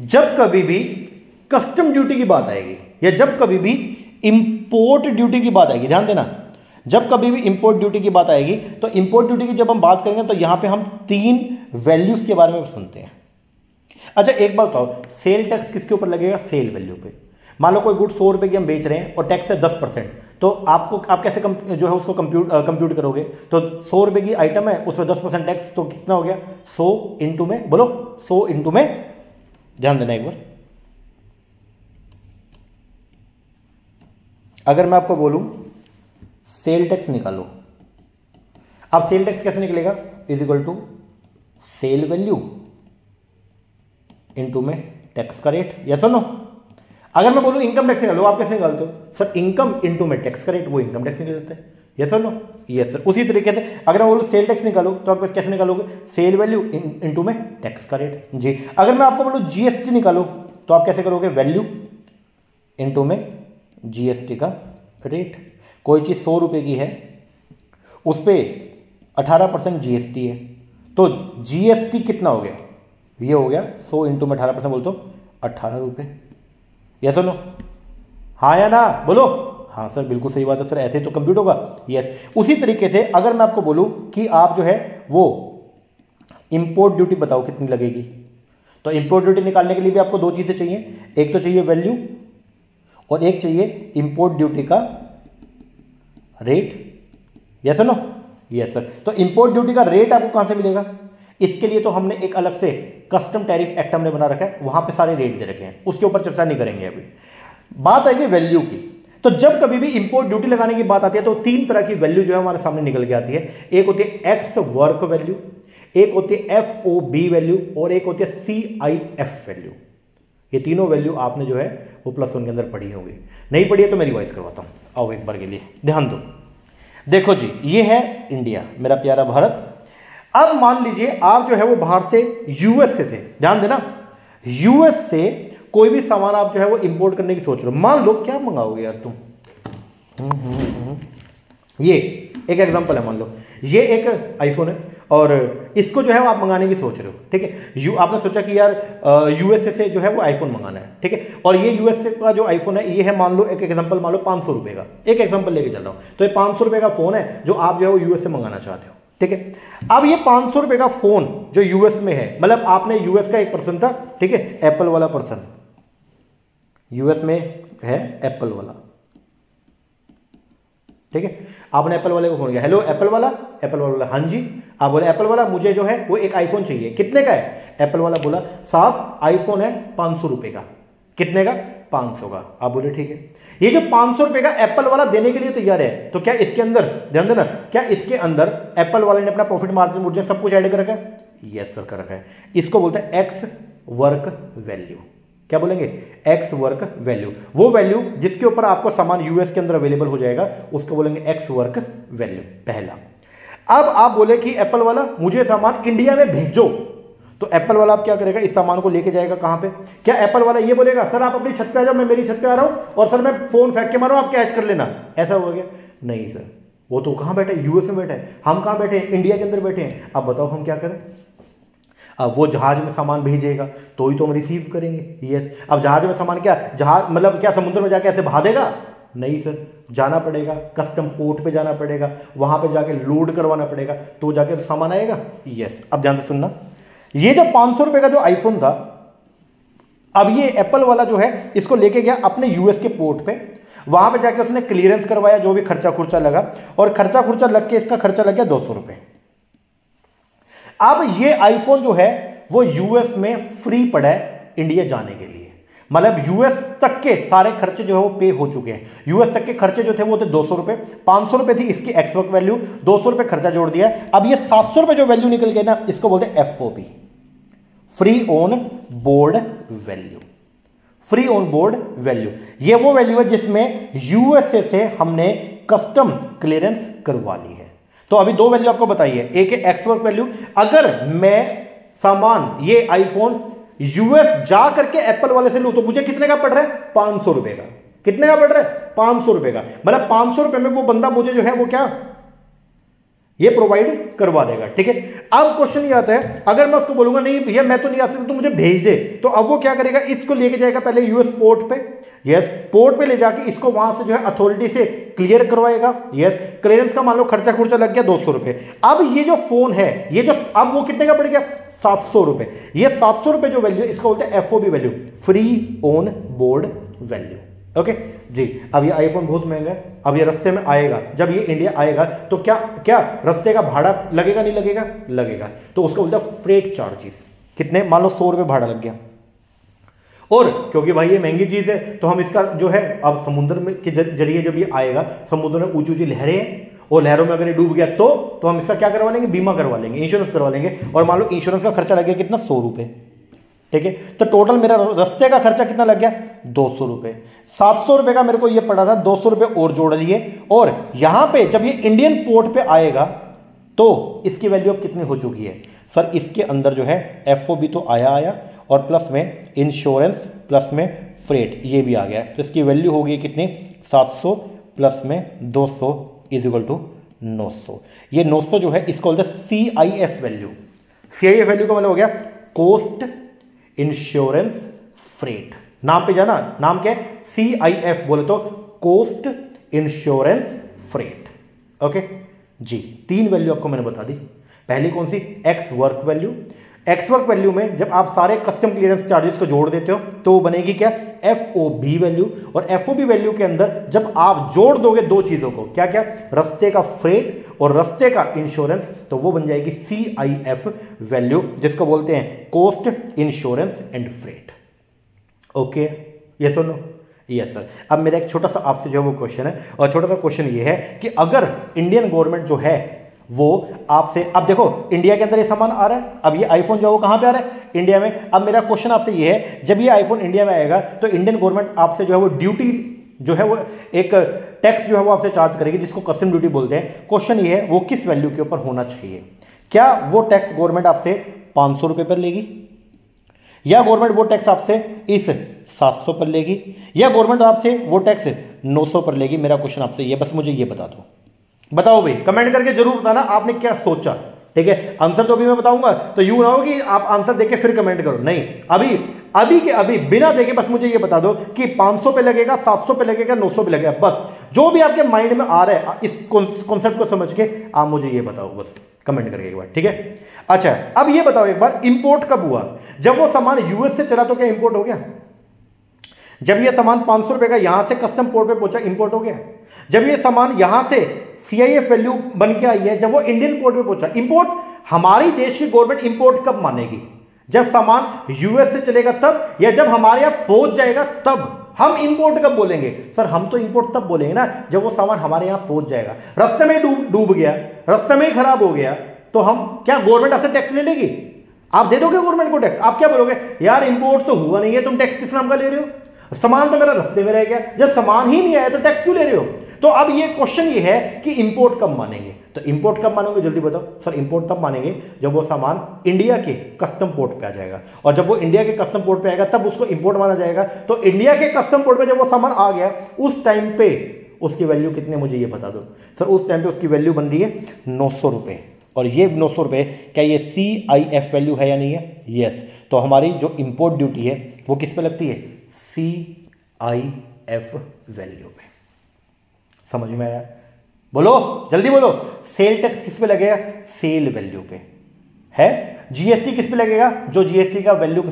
जब कभी भी कस्टम ड्यूटी की बात आएगी या जब कभी भी इंपोर्ट ड्यूटी की बात आएगी ध्यान देना। जब कभी भी इंपोर्ट ड्यूटी की बात आएगी तो इंपोर्ट ड्यूटी की जब हम बात करेंगे तो यहाँ पे हम तीन वैल्यूज़ के बारे में सुनते हैं। अच्छा एक बात बताओ सेल टैक्स किसके ऊपर लगेगा? सेल वैल्यू पे। मान लो कोई गुड सौ रुपए की हम बेच रहे हैं और टैक्स है दस परसेंट तो आपको आप कैसे कम, जो है उसको कंप्यूट कंप्यूट करोगे? तो सौ रुपए की आइटम है उसमें दस परसेंट टैक्स तो कितना हो गया? सौ इंटू में बोलो सौ इंटू में ध्यान देना एक बार। अगर मैं आपको बोलूँ सेल टैक्स निकालो। अब सेल टैक्स कैसे निकलेगा? Is equal to sale value into में टैक्स का रेट या सुनो अगर मैं बोलूँ इनकम टैक्स निकालो, आप कैसे निकालते हो? सर इनकम इनटू में टैक्स का रेट वो इनकम टैक्स निकल जाता है। Yes sir no yes sir उसी तरीके से अगर मैं बोलूँ सेल टैक्स निकालो तो आप कैसे निकालोगे? सेल वैल्यू इनटू में टैक्स का रेट जी। अगर मैं आपको बोलूँ जीएसटी निकालो तो आप कैसे करोगे? वैल्यू इनटू में जीएसटी का रेट कोई चीज़ सौ रुपये की है, उस पर अठारह परसेंट जीएसटी है। तो जीएसटी कितना हो गया? ये हो गया सौ इंटू में अठारह परसेंट बोलते हो अट्ठारह रुपये यस नो हाँ या ना? बोलो। हाँ सर, बिल्कुल सही बात है सर, ऐसे तो कंप्यूट होगा। यस उसी तरीके से अगर मैं आपको बोलूँ कि आप जो है, वो इंपोर्ट ड्यूटी बताओ कितनी लगेगी। तो इंपोर्ट ड्यूटी निकालने के लिए भी आपको दो चीज़ें चाहिए। एक तो चाहिए वैल्यू और एक चाहिए इंपोर्ट ड्यूटी का rate yes no yes sir तो इंपोर्ट ड्यूटी का रेट आपको कहाँ से मिलेगा? इसके लिए तो हमने एक अलग से कस्टम टैरिफ एक्ट हमने बना रखा है। वहाँ पे सारे रेट दे रखे हैं। उसके ऊपर चर्चा नहीं करेंगे अभी। बात आएगी वैल्यू की। तो जब कभी भी इंपोर्ट ड्यूटी लगाने की बात आती है तो तीन तरह की वैल्यू जो है हमारे सामने निकल के आती है। एक होती है एक्स वर्क वैल्यू एक होती है एफ़ ओ बी वैल्यू और एक होती है सी आई एफ़ वैल्यू ये तीनों वैल्यू आपने जो है, वो प्लस वन के अंदर पढ़ी होगी। नहीं पढ़ी है तो मैं रिवाइज करवाता हूँ। आओ एक बार के लिए ध्यान दो। देखो जी, ये है इंडिया मेरा प्यारा भारत। अब मान लीजिए, आप जो है वो बाहर से यूएसए से, ध्यान देना। यूएस से कोई भी सामान आप जो है वो इंपोर्ट करने की सोच रहे हो। मान लो, क्या मंगाओगे यार तुम। ये, एक एग्जांपल है, मान लो। ये एक आईफोन है और इसको जो है वो आप मंगाने की सोच रहे हो, ठीक है? यू, आपने सोचा कि यार यूएसए से जो है वो आईफोन मंगाना है, ठीक है? और ये यूएसए का जो आईफोन है, ये है, मान लो, एक एग्जांपल मान लो, पाँच सौ रुपए का। एक एग्जांपल लेके चल रहा हूँ। तो ये पाँच सौ रुपए का फ़ोन है जो आप जो है वो यूएस से मंगाना चाहते हो, ठीक है? अब ये पाँच का फ़ोन जो यूएस में है मतलब आपने यूएस का एक पर्सन था, ठीक है? एप्पल वाला पर्सन यूएस में है एप्पल वाला। ठीक है? आपने एप्पल वाले को फ़ोन किया। हेलो, एप्पल वाला? एप्पल वाला बोला हाँ जी। आप बोले, एप्पल वाला मुझे जो है, वो एक आईफोन चाहिए। कितने का है? एप्पल वाला बोला, साहब आईफोन है पाँच सौ रुपए का। कितने का? पाँच सौ का। आप बोले, ठीक है। ये जो पाँच सौ रुपए का एप्पल वाला देने के लिए तैयार है तो क्या इसके अंदर, ध्यान देना, क्या इसके अंदर एप्पल वाले ने अपना प्रॉफिट मार्जिन मुर्जिन सब कुछ ऐड कर रखा है? यस सर कर रखा है। इसको बोलते हैं एक्स वर्क वैल्यू क्या बोलेंगे? एक्स वर्क वैल्यू वो वैल्यू जिसके ऊपर आपको सामान यूएस के अंदर अवेलेबल हो जाएगा, उसको बोलेंगे एक्स वर्क वैल्यू पहला। अब आप बोले कि एप्पल वाला, मुझे सामान इंडिया में भेजो। तो एप्पल वाला आप क्या करेगा? इस सामान को लेके जाएगा कहाँ पे? क्या एप्पल वाला ये बोलेगा, सर, आप अपनी छत पे आ जाओ, मैं मेरी छत पे आ रहा हूँ, और सर, मैं फ़ोन फेंक के मारो, आप कैच कर लेना। ऐसा हो गया नहीं, सर। वो तो कहाँ बैठे? यूएस में बैठे हम कहाँ बैठे इंडिया के अंदर बैठे हैं। अब बताओ हम क्या करें? अब वो जहाज़ में सामान भेजेगा तो ही तो हम रिसीव करेंगे। यस अब जहाज़ में सामान क्या, जहाज़ मतलब क्या समुद्र में जाके ऐसे भा देगा? नहीं सर जाना पड़ेगा कस्टम पोर्ट पे जाना पड़ेगा, वहाँ पे जाके लोड करवाना पड़ेगा तो जाके तो सामान आएगा? यस अब ध्यान से सुनना। ये जो पाँच सौ रुपए का जो आईफोन था, अब ये एप्पल वाला जो है, इसको लेके गया अपने यूएस के पोर्ट पे। वहाँ पे जाके उसने क्लियरेंस करवाया, जो भी खर्चा खुर्चा लगा, और खर्चा खुर्चा लग के इसका खर्चा लग गया दो सौ रुपए। अब ये आईफोन जो है, वो यूएस में फ्री पड़ा है इंडिया जाने के लिए। मतलब यूएस तक के सारे खर्चे जो है वो पे हो चुके हैं। यूएस तक के खर्चे जो थे वो थे दो सौ रुपए। पाँच सौ रुपए थी इसकी एक्सवर्क वैल्यू दो सौ रुपए खर्चा जोड़ दिया। अब ये सात सौ रुपए जो वैल्यू निकल गई ना, इसको बोलते हैं F free on board value free on board value ये वो वैल्यू है जिसमें यूएसए से हमने कस्टम क्लियरेंस करवा ली है। तो अभी दो वैल्यू आपको बताइए। एक है एक्स वर्क वैल्यू अगर मैं सामान, ये आईफोन यूएस जा करके एप्पल वाले से लू तो मुझे कितने का पड़ रहा है? पाँच सौ रुपए का। कितने का पड़ रहा है? पाँच सौ रुपए का। मतलब पाँच सौ रुपए में वो बंदा मुझे जो है, वो क्या ये प्रोवाइड करवा देगा, ठीक है? अब क्वेश्चन ये आता है, अगर मैं उसको बोलूँगा, नहीं भैया, मैं तो नहीं आ सकता तो मुझे भेज दे। तो अब वो क्या करेगा? इसको लेके जाएगा पहले यूएस पोर्ट पे। यस पोर्ट पे ले जाके इसको वहाँ से जो है अथॉरिटी से क्लियर करवाएगा। यस क्लियरेंस का मान लो खर्चा खुर्चा लग गया दो सौ रुपए। अब ये जो फ़ोन है, ये जो, अब वो कितने का पड़ गया? सात सौ रुपए। ये सात सौ रुपए जो वैल्यू इसको बोलते हैं FOB value free on board value okay जी, अब ये आईफोन बहुत महँगा है। अब ये रस्ते में आएगा। जब ये इंडिया आएगा तो क्या क्या रस्ते का भाड़ा लगेगा, नहीं लगेगा? लगेगा। तो उसको बोलते फ्रेट चार्जेस कितने? मान लो सौ रुपए भाड़ा लग गया। और क्योंकि भाई ये महँगी चीज़ है तो हम इसका जो है, अब समुद्र में के ज़रिए जब ये आएगा, समुद्र में ऊँची ऊँची लहरें हैं और लहरों में अगर ये डूब गया तो तो हम इसका क्या करवा लेंगे? बीमा करवा लेंगे इंश्योरेंस करवा लेंगे। और मान लो इंश्योरेंस का खर्चा लगेगा कितना? सौ रुपए ठीक है? तो टोटल मेरा रस्ते का खर्चा कितना लग गया? दो सौ रुपए। सात सौ रुपए का मेरे को ये पड़ा था, दो सौ रुपए और जोड़ लिए। और यहाँ पे जब ये इंडियन पोर्ट पे आएगा तो इसकी वैल्यू अब कितनी हो चुकी है? सर इसके अंदर जो है एफ़ तो आया आया, और प्लस में इंश्योरेंस प्लस में फ्रेट ये भी आ गया। तो इसकी वैल्यू होगी कितनी? 700 प्लस में 200 सौ इज़ इक्वल टू नौ ये 900 जो है, इसको बोलते हैं C I F value C I F value का मतलब हो गया कोस्ट इंश्योरेंस फ्रेट नाम पे जाना, नाम क्या है? सी आई एफ़ बोले तो कोस्ट इंश्योरेंस फ्रेट ओके जी, तीन वैल्यू आपको मैंने बता दी। पहली कौन सी? Ex work value ex work value में जब आप सारे कस्टम क्लियरेंस चार्जेस को जोड़ देते हो तो वो बनेगी क्या? एफ़ ओ बी वैल्यू और एफ़ ओ बी वैल्यू के अंदर जब आप जोड़ दोगे दो चीज़ों को क्या क्या रस्ते का फ्रेट और रस्ते का इंश्योरेंस तो वो बन जाएगी सी आई एफ़ वैल्यू जिसको बोलते हैं cost insurance and freight okay ये सुनो यस सर अब मेरा एक छोटा सा आपसे जो है वो क्वेश्चन है, और छोटा सा क्वेश्चन ये है कि अगर इंडियन गवर्नमेंट जो है वो आपसे, अब देखो इंडिया के अंदर ये सामान आ रहा है, अब ये आईफोन जो है वो कहाँ पे आ रहा है? इंडिया में। अब मेरा क्वेश्चन आपसे ये है, जब ये आईफोन इंडिया में आएगा तो इंडियन गवर्नमेंट आपसे जो है वो ड्यूटी जो है वो एक टैक्स जो है वो आपसे चार्ज करेगी, जिसको कस्टम ड्यूटी बोलते हैं। क्वेश्चन ये है, वो किस वैल्यू के ऊपर होना चाहिए? क्या वो टैक्स गवर्नमेंट आपसे पाँच सौ पर लेगी? या गवर्नमेंट वो टैक्स आपसे इस सात सौ पर लेगी? या गवर्नमेंट आपसे वो टैक्स नौ सौ पर लेगी? मेरा क्वेश्चन आपसे ये बस मुझे ये बता दो। बताओ भाई कमेंट करके ज़रूर बताना आपने क्या सोचा, ठीक है? आंसर तो अभी मैं बताऊँगा तो यू ना हो कि आप आंसर देके फिर कमेंट करो। नहीं, अभी अभी के अभी, बिना देखे बस मुझे ये बता दो कि 500 पे लगेगा 700 पे लगेगा 900 पे लगेगा, बस। जो भी आपके माइंड में आ रहा है, इस कॉन्सेप्ट को समझ के आप मुझे ये बताओ, बस। कमेंट करके एक बार, ठीक है? अच्छा अब ये बताओ एक बार इंपोर्ट कब हुआ? जब वो सामान यूएस से चला तो क्या इंपोर्ट हो गया? जब ये सामान पाँच सौ रुपए का यहाँ से कस्टम पोर्ट पे पहुँचा इंपोर्ट हो गया? जब ये सामान यहाँ से सीआईएफ वैल्यू बन के आई है। जब वो इंडियन पोर्ट पे पहुँचा इंपोर्ट हमारी देश की गवर्नमेंट इंपोर्ट कब मानेगी? जब सामान यूएस से चलेगा तब, या जब हमारे यहाँ पहुँच जाएगा तब? हम इंपोर्ट कब बोलेंगे? सर, हम तो इंपोर्ट तब बोलेंगे ना, जब वो सामान हमारे यहाँ पहुँच जाएगा। रस्ते में डूब डूब गया, रस्ते में ही खराब हो गया तो हम क्या गवर्नमेंट आपसे टैक्स ले लेगी? आप दे दोगे गवर्नमेंट को टैक्स आप क्या बोलोगे? यार इंपोर्ट तो हुआ नहीं है, तुम टैक्स किस नाम का ले रहे हो? सामान तो मेरा रस्ते में रह गया, जब सामान ही नहीं आया तो टैक्स क्यों ले रहे हो? तो अब ये क्वेश्चन ये है कि इंपोर्ट कब मानेंगे? तो इंपोर्ट कब मानोगे? जल्दी बताओ। सर इंपोर्ट तब मानेंगे जब वो सामान इंडिया के कस्टम पोर्ट पे आ जाएगा। और जब वो इंडिया के कस्टम पोर्ट पे आएगा, तब उसको इंपोर्ट माना जाएगा। तो इंडिया के कस्टम पोर्ट पे जब वो सामान आ गया, उस टाइम पे उसकी वैल्यू कितने मुझे ये बता दो। सर उस टाइम पे उसकी वैल्यू बन रही है नौ सौ और ये नौ सौ रुपए, क्या ये सी आई एफ़ वैल्यू है या नहीं है? यस तो हमारी जो इंपोर्ट ड्यूटी है, वो किस पे लगती है? सी आई एफ़ वैल्यू में। समझ में आया? बोलो, जल्दी बोलो। सेल टैक्स किस पे लगेगा? सेल वैल्यू पे। है? जीएसटी किस पे लगेगा? जो जीएसटी का वैल्यू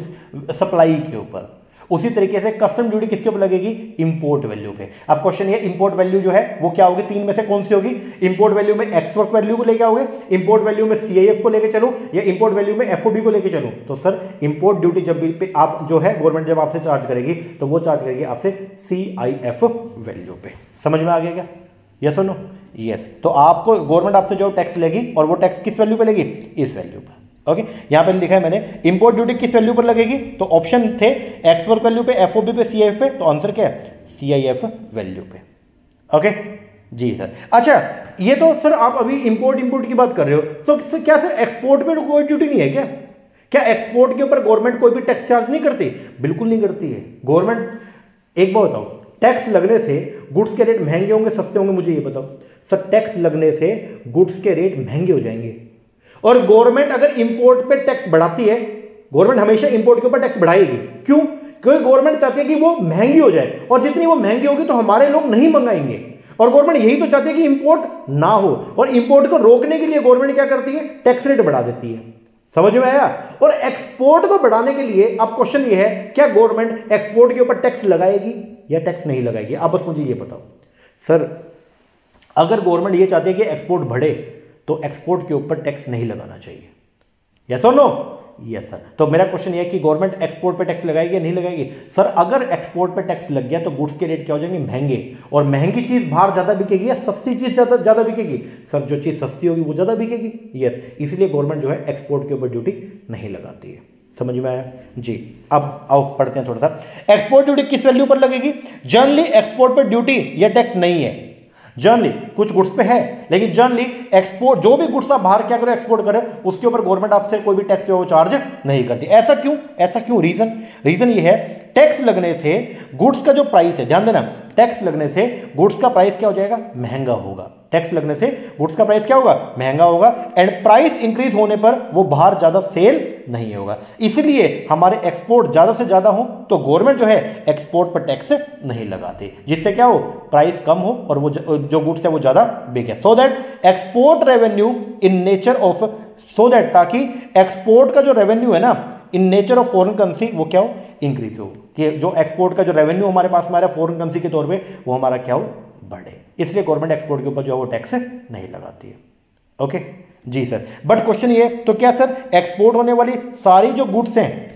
सप्लाई के ऊपर। उसी तरीके से कस्टम ड्यूटी किसके ऊपर लगेगी? इंपोर्ट वैल्यू पे। अब क्वेश्चन ये इंपोर्ट वैल्यू जो है, वो क्या होगी? तीन में से कौन सी होगी? इंपोर्ट वैल्यू में एक्सपोर्ट वैल्यू को लेके आओगे इंपोर्ट वैल्यू में सीआईएफ को लेकर चलो, या इंपोर्ट वैल्यू में एफओबी को लेकर चलो। तो सर इंपोर्ट ड्यूटी जब भी आप जो है गवर्नमेंट जब आपसे चार्ज करेगी तो वो चार्ज करेगी आपसे सीआईएफ वैल्यू पे। समझ में आ गया क्या? यस नो यस तो आपको गवर्नमेंट आपसे जो टैक्स लेगी, और वो टैक्स किस वैल्यू पे लेगी? इस वैल्यू पर ओके यहाँ पर लिखा है मैंने इंपोर्ट ड्यूटी किस वैल्यू पर लगेगी? तो ऑप्शन थे एक्स वर्क वैल्यू पे एफओबी पे सीआईएफ पे तो आंसर क्या है? सीआईएफ वैल्यू पे। ओके जी सर। अच्छा ये तो सर आप अभी इंपोर्ट इंपोर्ट की बात कर रहे हो तो सर, क्या सर एक्सपोर्ट पे कोई ड्यूटी नहीं है क्या? क्या एक्सपोर्ट के ऊपर गवर्नमेंट कोई भी टैक्स चार्ज नहीं करती? बिल्कुल नहीं करती है। गवर्नमेंट एक बात बताओ टैक्स लगने से गुड्स के रेट महँगे होंगे सस्ते होंगे मुझे ये बताओ। सर टैक्स लगने से गुड्स के रेट महँगे हो जाएँगे। और गवर्नमेंट अगर इंपोर्ट पे टैक्स बढ़ाती है, गवर्नमेंट हमेशा इंपोर्ट के ऊपर टैक्स बढ़ाएगी। क्यों? क्योंकि गवर्नमेंट चाहती है कि वो महँगी हो जाए, और जितनी वो महँगी होगी तो हमारे लोग नहीं मंगाएँगे। और गवर्नमेंट यही तो चाहती है कि इंपोर्ट ना हो, और इंपोर्ट को रोकने के लिए गवर्नमेंट क्या करती है? टैक्स रेट बढ़ा देती है। समझ में आया? और एक्सपोर्ट को बढ़ाने के लिए अब क्वेश्चन ये है, क्या गवर्नमेंट एक्सपोर्ट के ऊपर टैक्स लगाएगी या टैक्स नहीं लगाएगी? आप बस मुझे ये बताओ। सर अगर गवर्नमेंट ये चाहती है कि एक्सपोर्ट बढ़े तो एक्सपोर्ट के ऊपर टैक्स नहीं लगाना चाहिए। यस और नो यस सर तो मेरा क्वेश्चन ये है कि गवर्नमेंट एक्सपोर्ट पे टैक्स लगाएगी या नहीं लगाएगी? सर अगर एक्सपोर्ट पे टैक्स लग गया तो गुड्स के रेट क्या हो जाएँगे? महँगे। और महँगी चीज़ बाहर ज़्यादा बिकेगी या सस्ती चीज़ ज़्यादा ज़्यादा बिकेगी? सर जो चीज़ सस्ती होगी वो ज़्यादा बिकेगी। यस इसलिए गवर्नमेंट जो है एक्सपोर्ट के ऊपर ड्यूटी नहीं लगाती है। समझ में आया? जी। अब आओ, पढ़ते हैं थोड़ा सा। एक्सपोर्ट ड्यूटी किस वैल्यू पर लगेगी? जनरली एक्सपोर्ट पर ड्यूटी या टैक्स नहीं है। जनरली कुछ गुड्स पे है, लेकिन जर्नली एक्सपोर्ट जो भी गुड्स आप बाहर क्या करो एक्सपोर्ट करें, उसके ऊपर गवर्नमेंट आपसे कोई भी टैक्स चार्ज नहीं करती। ऐसा क्यों? ऐसा क्यों? रीजन रीजन ये है टैक्स लगने से गुड्स का जो प्राइस है, ध्यान देना टैक्स लगने से गुड्स का प्राइस क्या हो जाएगा? महँगा होगा। टैक्स लगने से गुड्स का प्राइस क्या होगा? महँगा होगा एंड प्राइस इंक्रीज होने पर वो बाहर ज़्यादा सेल नहीं होगा। इसलिए हमारे एक्सपोर्ट ज़्यादा से ज़्यादा हो तो गवर्नमेंट जो है एक्सपोर्ट पर टैक्स नहीं लगाते। जिससे क्या हो? प्राइस कम हो और वो जो गुड्स है वो ज़्यादा बिके so that export revenue in nature of so that ताकि एक्सपोर्ट का जो रेवेन्यू है ना in nature of foreign currency वो क्या हो? इंक्रीज हो। कि जो एक्सपोर्ट का जो रेवेन्यू हमारे पास, हमारा फॉरेन करेंसी के तौर पे, वो हमारा क्या हो? बढ़े। इसलिए गवर्नमेंट एक्सपोर्ट के ऊपर जो है वो टैक्स नहीं लगाती है। ओके जी सर बट क्वेश्चन ये तो क्या सर एक्सपोर्ट होने वाली सारी जो गुड्स हैं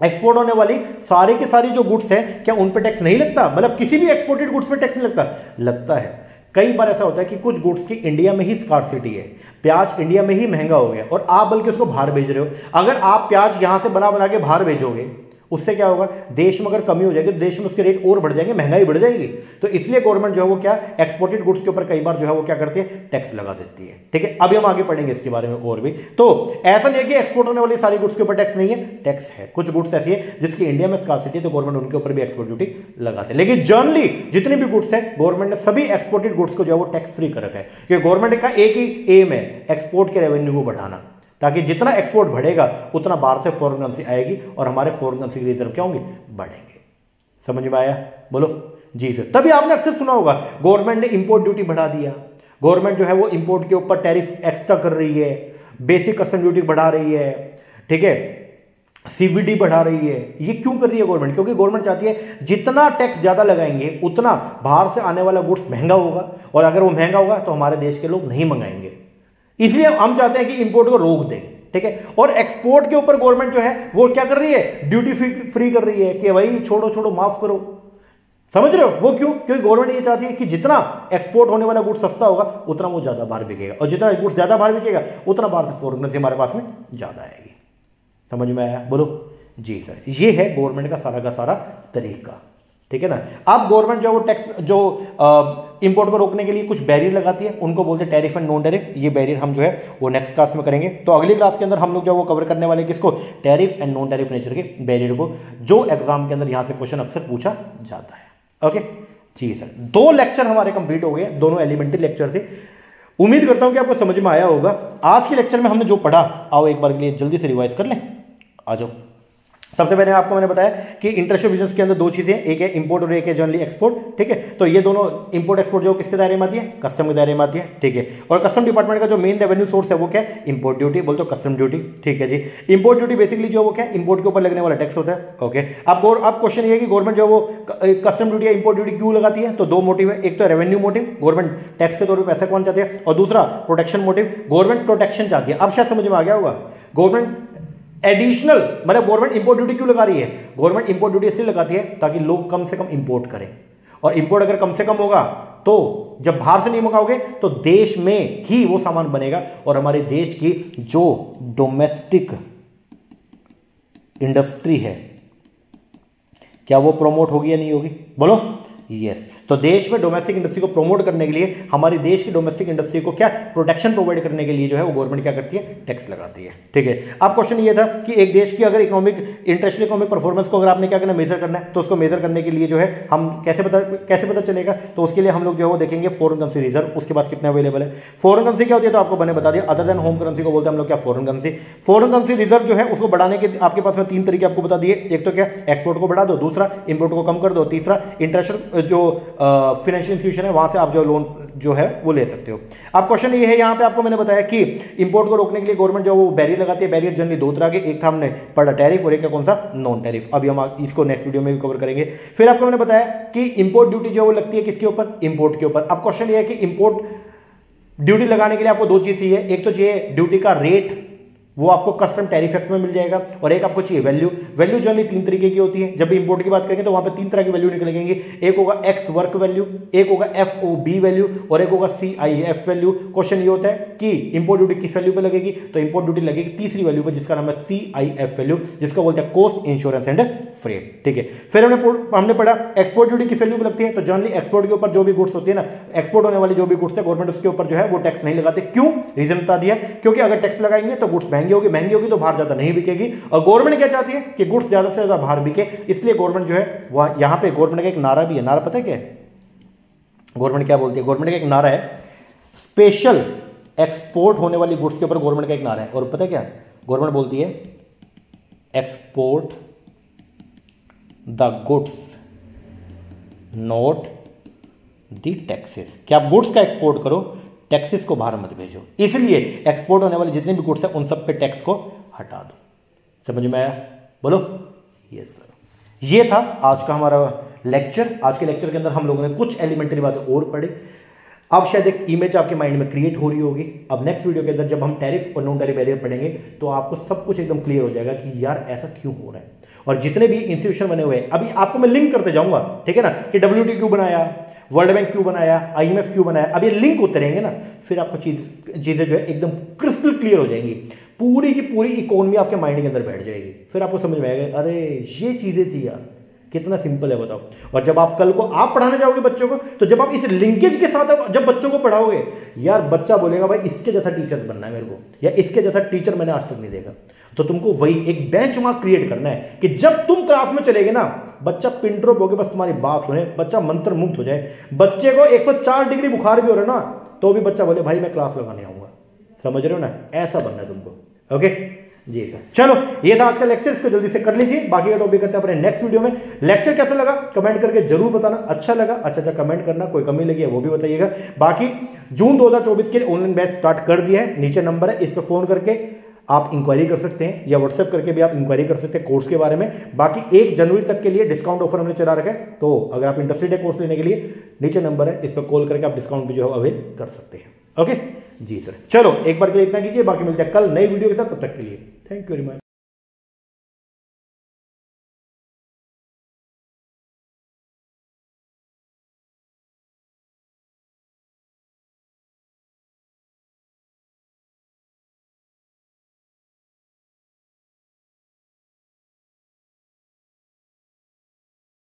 एक्सपोर्ट होने वाली सारी की सारी जो गुड्स हैं, क्या उन पर टैक्स नहीं लगता? मतलब किसी भी एक्सपोर्टेड गुड्स पर टैक्स नहीं लगता? लगता है। कई बार ऐसा होता है कि कुछ गुड्स की इंडिया में ही स्कार्सिटी है। प्याज इंडिया में ही महँगा हो गया और आप बल्कि उसको बाहर भेज रहे हो। अगर आप प्याज यहाँ से बना बना के बाहर भेजोगे उससे क्या होगा? देश में अगर कमी हो जाएगी तो देश में उसके रेट और बढ़ जाएँगे, महँगाई बढ़ जाएगी। तो इसलिए गवर्नमेंट जो है वो क्या? एक्सपोर्टेड गुड्स के ऊपर कई बार जो है वो क्या करती है? टैक्स लगा देती है। ठीक है? अभी हम आगे पढ़ेंगे इसके बारे में और भी। तो ऐसा नहीं है कि एक्सपोर्ट होने वाली सारी गुड्स के ऊपर टैक्स नहीं है। टैक्स है। कुछ गुड्स ऐसी है जिसकी इंडिया में स्कारसिटी तो गवर्नमेंट उनके ऊपर भी एक्सपोर्ट ड्यूटी लगाते हैं। लेकिन जर्नली जितनी भी गुड्स है गवर्नमेंट ने सभी एक्सपोर्टेड गुड्स को जो है वो टैक्स फ्री कर रखा है। क्योंकि गवर्नमेंट का एक ही एम है एक्सपोर्ट के रेवेन्यू को बढ़ाना। ताकि जितना एक्सपोर्ट बढ़ेगा, उतना बाहर से फॉरन करेंसी आएगी और हमारे फॉरन करेंसी रिज़र्व क्या होंगे? बढ़ेंगे। समझ में आया? बोलो। जी सर तभी आपने अक्सर सुना होगा गवर्नमेंट ने इंपोर्ट ड्यूटी बढ़ा दिया। गवर्नमेंट जो है वो इंपोर्ट के ऊपर टैरिफ एक्स्ट्रा कर रही है। बेसिक कस्टम ड्यूटी बढ़ा रही है। ठीक है? सीवीडी बढ़ा रही है। ये क्यों कर रही है गवर्नमेंट क्योंकि गवर्नमेंट चाहती है, जितना टैक्स ज़्यादा लगाएँगे, उतना बाहर से आने वाला गुड्स महँगा होगा। और अगर वो महँगा होगा तो हमारे देश के लोग नहीं मंगाएँगे। इसलिए हम चाहते हैं कि इंपोर्ट को रोक दें, ठीक है? और एक्सपोर्ट के ऊपर गवर्नमेंट जो है, वो क्या कर रही है? ड्यूटी फ्री कर रही है कि भाई छोड़ो छोड़ो, माफ़ करो। समझ रहे हो? वो क्यों? क्योंकि गवर्नमेंट ये चाहती है कि जितना एक्सपोर्ट होने वाला गुड्स सस्ता होगा, उतना वो ज़्यादा बाहर बिकेगा। और जितना गुड्स ज़्यादा बाहर बिकेगा, उतना बाहर से फॉरन करेंसी हमारे पास में ज़्यादा आएगी। समझ में आया? बोलो? जी सर, ये है गवर्नमेंट का सारा का सारा तरीका, ठीक है ना? अब गवर्नमेंट जो वो टैक्स जो इंपोर्ट को रोकने के लिए कुछ बैरियर लगाती है, उनको बोलते हैं टैरिफ एंड नॉन टैरिफ ये बैरियर हम जो है वो नेक्स्ट क्लास में करेंगे। तो अगली क्लास के अंदर हम लोग जो वो कवर करने वाले किसको? Tariff and non tariff nature के बैरियर को, जो एग्ज़ाम के अंदर यहाँ से क्वेश्चन अक्सर पूछा जाता है। ओके जी सर। दो लेक्चर हमारे कंप्लीट हो गए दोनों एलिमेंट्री लेक्चर थे। उम्मीद करता हूँ कि आपको समझ में आया होगा। आज के लेक्चर में हमने जो पढ़ा, आओ एक बार के लिए जल्दी से रिवाइज कर लें। आ जाओ। सबसे पहले आपको मैंने बताया कि इंटरनेशनल बिज़नेस के अंदर दो चीज़ें, एक है इंपोर्ट और एक है जनरली एक्सपोर्ट ठीक है? तो ये दोनों इंपोर्ट एक्सपोर्ट जो किसके दायरे में आती है? कस्टम के दायरे में आती है, ठीक है? और कस्टम डिपार्टमेंट का जो मेन रेवेन्यू सोर्स है वो क्या है? इंपोर्ट ड्यूटी बोलते कस्टम ड्यूटी ठीक है जी? इंपोर्ट ड्यूटी बेसिकली जो वो क्या इंपोर्ट के ऊपर लगने वाला टैक्स होता है ओके अब अब क्वेश्चन ये है कि गवर्नमेंट जो वो कस्टम ड्यूटी या इंपोर्ट ड्यूटी क्यों लगाती है? तो दो मोटिव है, एक तो रेवेन्यू मोटिव गवर्नमेंट टैक्स के तौर पर पैसा कौन चाहती है? और दूसरा प्रोटेक्शन मोटिव गवर्नमेंट प्रोटेक्शन चाहती है। अब शायद समझ में आ गया होगा। गवर्नमेंट एडिशनल मतलब गवर्नमेंट इंपोर्ट ड्यूटी क्यों लगा रही है? गवर्नमेंट इंपोर्ट ड्यूटी इसलिए लगाती है ताकि लोग कम से कम इंपोर्ट करें। और इंपोर्ट अगर कम से कम होगा तो जब बाहर से नहीं मंगाओगे तो देश में ही वो सामान बनेगा और हमारे देश की जो डोमेस्टिक इंडस्ट्री है, क्या वो प्रमोट होगी या नहीं होगी? बोलो? यस तो देश में डोमेस्टिक इंडस्ट्री को प्रमोट करने के लिए, हमारी देश की डोमेस्टिक इंडस्ट्री को क्या प्रोटेक्शन प्रोवाइड करने के लिए जो है, वो गवर्नमेंट क्या करती है? टैक्स लगाती है। ठीक है? अब क्वेश्चन ये था कि एक देश की अगर इकोनॉमिक इंटरनेशनल इकोनॉमिक परफॉर्मेंस को अगर आपने क्या करना मेजर करना है तो उसको मेजर करने के लिए जो है, हम कैसे पता कैसे पता चलेगा? तो उसके लिए हम लोग जो है, वो देखेंगे फॉरन करेंसी रिज़र्व उसके पास कितना अवेलेबल है। फॉरन करेंसी क्या होती है? तो आपको मैंने बता दिया अदर देन होम करेंसी को बोलते हैं हम लोग क्या foreign currency foreign currency reserve जो है, उसको बढ़ाने के, आपके पास में तीन तरीके आपको बता दिए। एक तो क्या एक्सपोर्ट को बढ़ा दो, दूसरा इंपोर्ट को कम कर दो, तीसरा इंटरनेशनल जो फाइनेंशियल इंस्टीट्यूशन है, वहाँ से आप जो लोन जो है, वो ले सकते हो। अब क्वेश्चन ये है, यहाँ पे आपको मैंने बताया कि इंपोर्ट को रोकने के लिए गवर्नमेंट जो वो बैरियर लगाती है। बैरियर जनरली दो तरह के, एक था हमने पढ़ा टैरिफ और एक का कौन सा? नॉन टैरिफ अभी हम इसको नेक्स्ट वीडियो में भी कवर करेंगे। फिर आपको मैंने बताया कि इंपोर्ट ड्यूटी जो वो लगती है किसके ऊपर? इंपोर्ट के ऊपर। अब क्वेश्चन ये है कि इंपोर्ट ड्यूटी लगाने के लिए आपको दो चीज़ चाहिए। एक तो चाहिए ड्यूटी का रेट वो आपको कस्टम टैरिफ एक्ट में मिल जाएगा और एक आपको चाहिए वैल्यू वैल्यू जनरली तीन तरीके की होती है। जब भी इंपोर्ट की बात करेंगे तो वहाँ पे तीन तरह की वैल्यू निकलेंगे। एक होगा एक्स वर्क वैल्यू एक होगा एफ़ ओ बी वैल्यू और एक होगा C I F value question ये होता है कि इंपोर्ट ड्यूटी किस वैल्यू पे लगेगी? तो इंपोर्ट ड्यूटी लगेगी तीसरी वैल्यू पर जिसका नाम है सी आई एफ़ वैल्यू जिसको बोलते हैं कोस्ट इंश्योरेंस एंड फ्रेट ठीक है? फिर हमने हमने पढ़ा एक्सपोर्ट ड्यूटी किस वैल्यू पर लगती है? तो जनरली एक्सपोर्ट के ऊपर जो भी गुड्स होती है ना एक्सपोर्ट होने वाली जो भी गुड्स है गवर्नमेंट उसके ऊपर जो है वो टैक्स नहीं लगाते। क्यों? रीजन बता दिया। क्योंकि अगर टैक्स लगाएँगे तो गुड्स महँगी होगी महँगी होगी तो बाहर ज़्यादा नहीं बिकेगी। और गवर्नमेंट क्या चाहती है? कि गुड्स ज़्यादा से ज़्यादा बाहर बिके। इसलिए गवर्नमेंट जो है, वह यहाँ पे गवर्नमेंट का एक नारा भी है। नारा पता है क्या गवर्नमेंट क्या बोलती है? गवर्नमेंट का एक नारा है। स्पेशल एक्सपोर्ट होने वाली गुड्स के ऊपर गवर्नमेंट का एक नारा है। और पता है क्या? गवर्नमेंट बोलती है, export the goods, not the taxes. क्या गुड्स का एक्सपोर्ट करो टैक्सेस को बाहर मत भेजो। इसलिए एक्सपोर्ट होने वाले जितने भी गुड्स हैं, उन सब पे टैक्स को हटा दो। समझ में आया? बोलो? यस सर ये था आज का हमारा लेक्चर आज के लेक्चर के अंदर हम लोगों ने कुछ एलिमेंट्री बातें और पढ़ी। अब शायद एक इमेज आपके माइंड में क्रिएट हो रही होगी। अब नेक्स्ट वीडियो के अंदर जब हम टैरिफ और नॉन टैरिफ बैरियर पढ़ेंगे तो आपको सब कुछ एकदम क्लियर हो जाएगा कि यार ऐसा क्यों हो रहा है। और जितने भी इंस्टीट्यूशन बने हुए हैं, अभी आपको मैं लिंक करते जाऊँगा, ठीक है ना? कि डब्ल्यू बनाया वर्ल्ड बैंक क्यों बनाया? आईएमएफ क्यों बनाया? अब ये लिंक उतरेंगे ना, फिर आपको चीज़, चीज़ें जो है एकदम क्रिस्टल क्लियर हो जाएँगी। पूरी की पूरी इकोनॉमी आपके माइंड के अंदर बैठ जाएगी। फिर आपको समझ में आएगा, अरे ये चीज़ें थी यार। कितना सिंपल है बताओ। और जब आप कल को आप पढ़ाने जाओगे बच्चों को तो जब आप इस लिंकेज के साथ जब बच्चों को पढ़ाओगे, यार बच्चा बोलेगा, भाई, इसके जैसा टीचर बनना है मेरे को, या इसके जैसा टीचर मैंने आज तक नहीं देखा। तो तुमको वही एक बेंच मार्क क्रिएट करना है कि जब तुम क्लास में चलेगे ना, बच्चा पिंट्रोप हो बस तुम्हारी बात सुने, बच्चा मंत्र मुक्त हो जाए। बच्चे को 104 डिग्री बुखार भी हो रहा है ना तो भी बच्चा बोले, भाई, मैं क्लास लगाने आऊँगा। समझ रहे हो ना? ऐसा बनना है तुमको ओके जी सर। चलो, ये था आज का लेक्चर इसको जल्दी से कर लीजिए। बाकी का टॉपिक करते हैं अपने नेक्स्ट वीडियो में। लेक्चर कैसा लगा? कमेंट करके ज़रूर बताना। अच्छा लगा? अच्छा अच्छा कमेंट करना। कोई कमी लगी है, वो भी बताइएगा। बाकी, जून 2024 के ऑनलाइन बैच स्टार्ट कर दिया है। नीचे नंबर है, इस पर फ़ोन करके आप इंक्वायरी कर सकते हैं, या व्हाट्सएप करके भी आप इंक्वायरी कर सकते हैं कोर्स के बारे में। बाकी, एक जनवरी तक के लिए डिस्काउंट ऑफ़र हमने चला रखा है। तो अगर आप इंटरेस्टेड है कोर्स लेने के लिए, नीचे नंबर है, इस पर कॉल करके आप डिस्काउंट भी जो है अवेल कर सकते हैं। ओके जी रहे चलो, एक बार के लिए इतना कीजिए, बाकी मिलते हैं कल नई वीडियो के साथ, तब तक के लिए। Thank you very much